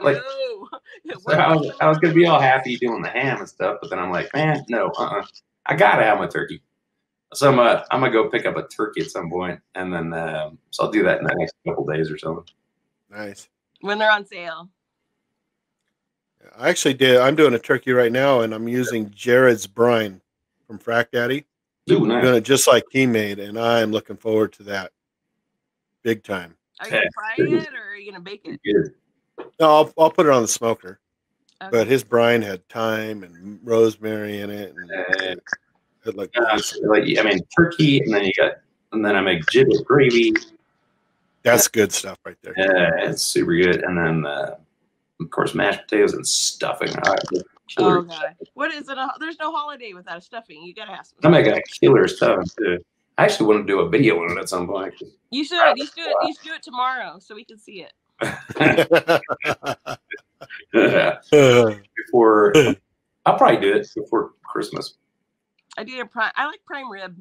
like so I was, I was gonna be all happy doing the ham and stuff, but then I'm like, man, no, uh, uh I gotta have my turkey. So I'm uh, I'm gonna go pick up a turkey at some point, and then um, so I'll do that in the next couple days or something. Nice. when they're on sale. I actually did. I'm doing a turkey right now, and I'm using Jared's brine from Frack Daddy. Ooh, I'm nice. doing it just like he made, and I'm looking forward to that, big time. Are you gonna fry it or are you gonna bake it? No, I'll, I'll put it on the smoker. Okay. But his brine had thyme and rosemary in it, and Uh, it looked Uh, nice. like I mean, turkey, and then you got, and then I make giblet gravy. That's good stuff right there. Yeah, it's super good. And then, uh, of course, mashed potatoes and stuffing. Oh killer. god, what is it? A, there's no holiday without a stuffing. You gotta have some. I make a killer stuffing too. I actually want to do a video on it at some point. You should. You should do it. You should do it tomorrow so we can see it. before, I'll probably do it before Christmas. I did a prime. I like prime rib.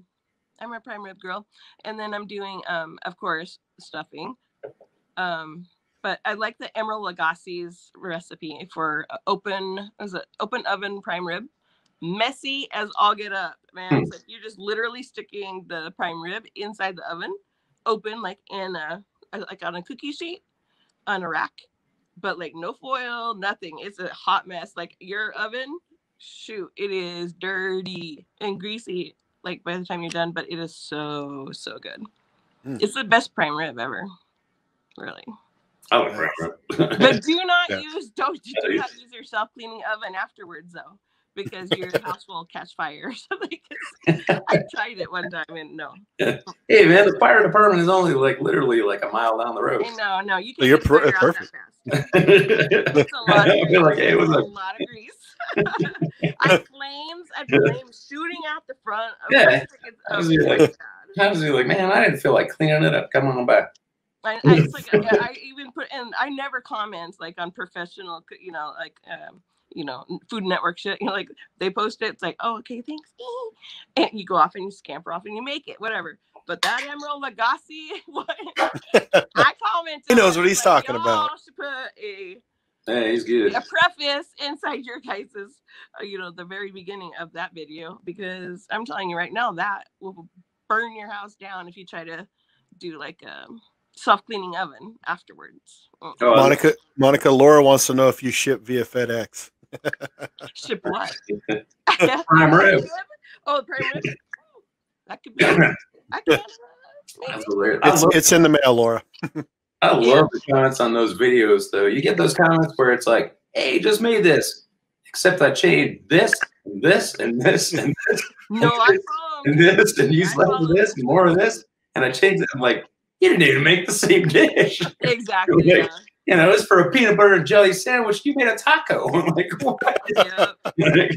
I'm a prime rib girl, and then I'm doing, um, of course, stuffing. Um, but I like the Emeril Lagasse's recipe for open. Is it open oven prime rib? Messy as all get up, man. It's like you're just literally sticking the prime rib inside the oven, open like in a like on a cookie sheet on a rack, but like no foil, nothing. It's a hot mess. Like your oven, shoot, it is dirty and greasy. Like by the time you're done, but it is so so good. Mm. It's the best prime rib ever, really. I like brown rib. But do not Yeah. use don't do not use your self cleaning oven afterwards though, because your house will catch fire or something. 'Cause I tried it one time and no, hey man, the fire department is only like literally like a mile down the road. no, no, you So can you're per- fire out that perfect. fast. I It's a lot of grease. like hey, what's a up? lot of grease. I flames, I flames shooting out the front. Of Yeah. my. I was it like- was bad. Like, man, I didn't feel like cleaning it up. Come on back. I, I, it's like I, I even put in. I never comment like on professional, you know, like um, you know, Food Network shit. You know, like they post it. It's like, oh, okay, thanks, and you go off and you scamper off and you make it, whatever. But that Emeril Lagasse, what? I commented. He knows what he's like, talking about. Y'all should put a Hey, he's good. a preface inside your guys's, uh, you know, the very beginning of that video because I'm telling you right now that will burn your house down if you try to do like a self cleaning oven afterwards. Oh, Monica, Monica, Laura wants to know if you ship via FedEx. Ship what? Prime rib. Oh, prime rib. Oh, that could be. I can. That's Maybe. hilarious. It's it's in the mail, Laura. I love the comments on those videos, though. You get those comments where it's like, "Hey, just made this, except I changed this, and this, and this, and this, No, I follow. and this, and used I less of follow this and more of this, and I changed it." I'm like, "You didn't even make the same dish." Exactly. Like, Yeah. You know, it's for a peanut butter and jelly sandwich. You made a taco. I'm like, what? yeah.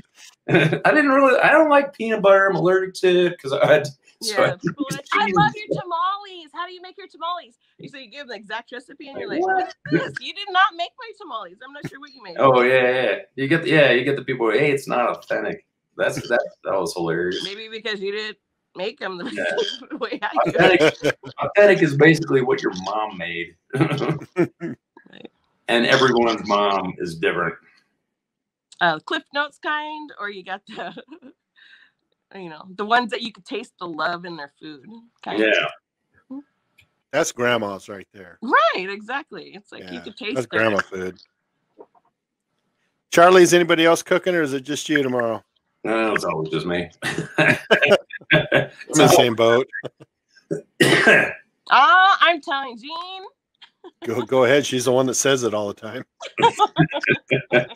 I didn't really. I don't like peanut butter. I'm allergic to it because I. So Yeah, like, I love your tamales. How do you make your tamales? You so you give the exact recipe, and you're like, What? is this? You did not make my tamales. I'm not sure what you made. Oh yeah, yeah. You get the, yeah, you get the people. Hey, it's not authentic. That's that. That was hilarious. Maybe because you didn't make them the Yeah. way I do. Authentic, authentic is basically what your mom made, and everyone's mom is different. Uh, Cliff Notes kind, or you got the, you know, the ones that you could taste the love in their food. Kind. Yeah, That's grandma's right there. Right. Exactly. It's like you Yeah, could taste That's grandma food. Charley, is anybody else cooking, or is it just you tomorrow? No, it's always just me. I'm in the same boat. Ah, I'm telling Jean. Go go ahead. She's the one that says it all the time.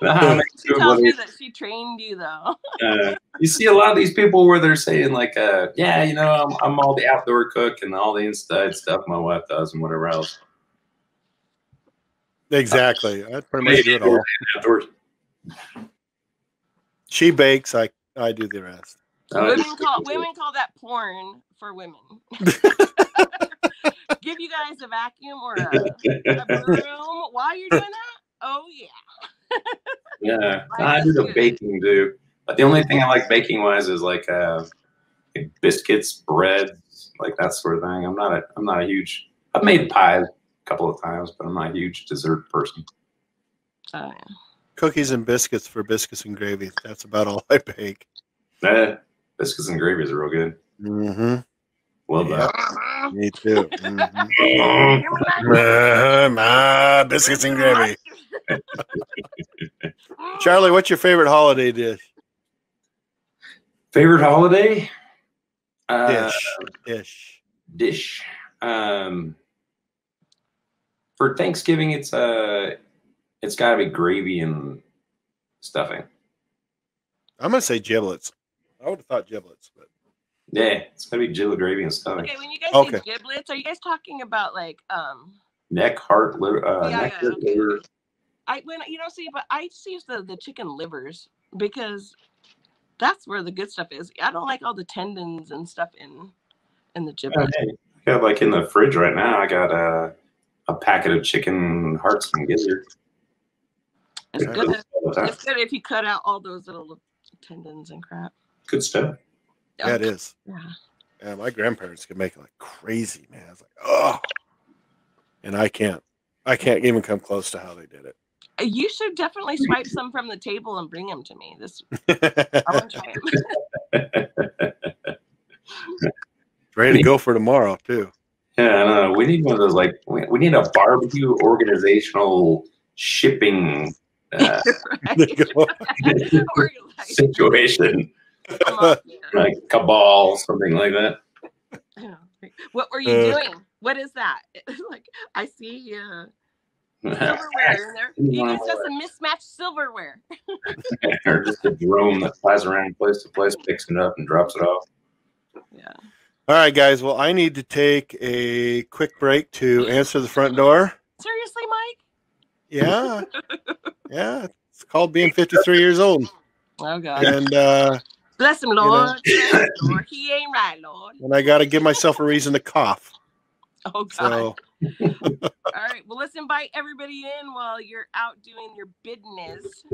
Nah, She tells me that she trained you though. uh, you see a lot of these people where they're saying like, uh, "Yeah, you know, I'm, I'm all the outdoor cook and all the inside stuff my wife does and whatever else." Exactly. I pretty much do it all. Outdoors. She bakes. I I do the rest. Uh, women call women call that porn for women. Give you guys a vacuum or a, a broom while you're doing that. Oh yeah. Yeah, I do the baking too. But the only thing I like baking wise is like uh, like biscuits, bread, like that sort of thing. I'm not a I'm not a huge. I've made pies a couple of times, but I'm not a huge dessert person. Oh, yeah. Cookies and biscuits for biscuits and gravy. That's about all I bake. Eh, biscuits and gravy is real good. Mm-hmm. Love that. Me too. Mhm. Uh, my biscuits and gravy. Charley, what's your favorite holiday dish? Favorite holiday? Uh, Dish. Dish. dish. Um, for Thanksgiving, it's uh, it's got to be gravy and stuffing. I'm gonna say giblets. I would have thought giblets, but Yeah, it's got to be giblet gravy and stuffing. Okay, when you guys Okay. say giblets, are you guys talking about like um? Neck, heart, liver, uh, Yeah, neck, yeah, okay. liver. I when you know see, but I just use the the chicken livers because that's where the good stuff is. I don't like all the tendons and stuff in in the Yeah, giblets. hey, I got like in the fridge right now. I got a a packet of chicken hearts and gizzard. It's Yeah. good. All the time. It's good if you cut out all those little tendons and crap. Good stuff. yeah, it is. Yeah. Yeah, my grandparents could make it like crazy, man. I was like, oh, and I can't. I can't even come close to how they did it. Uh, you should definitely swipe some from the table and bring them to me. This I want to it. try 'em. Ready to go for tomorrow too. Yeah, I know. We need one of those like we, we need a barbecue organizational shipping uh, There you go. Organized. situation, Come on, yeah. like cabal, something like that. Yeah. What were you Uh, doing? What is that? like I see uh, silverware in there. You Wow. just a mismatched silverware. or just a drone that flies around place to place, picks it up and drops it off. Yeah. All right, guys. Well, I need to take a quick break to answer the front door. Seriously, Mike? Yeah, yeah. It's called being 53 years old, Oh God. and uh, Bless him, know. Lord. Bless him, Lord. He ain't right, Lord. and I got to give myself a reason to cough. Oh God. So All right. Well, let's invite everybody in while you're out doing your business.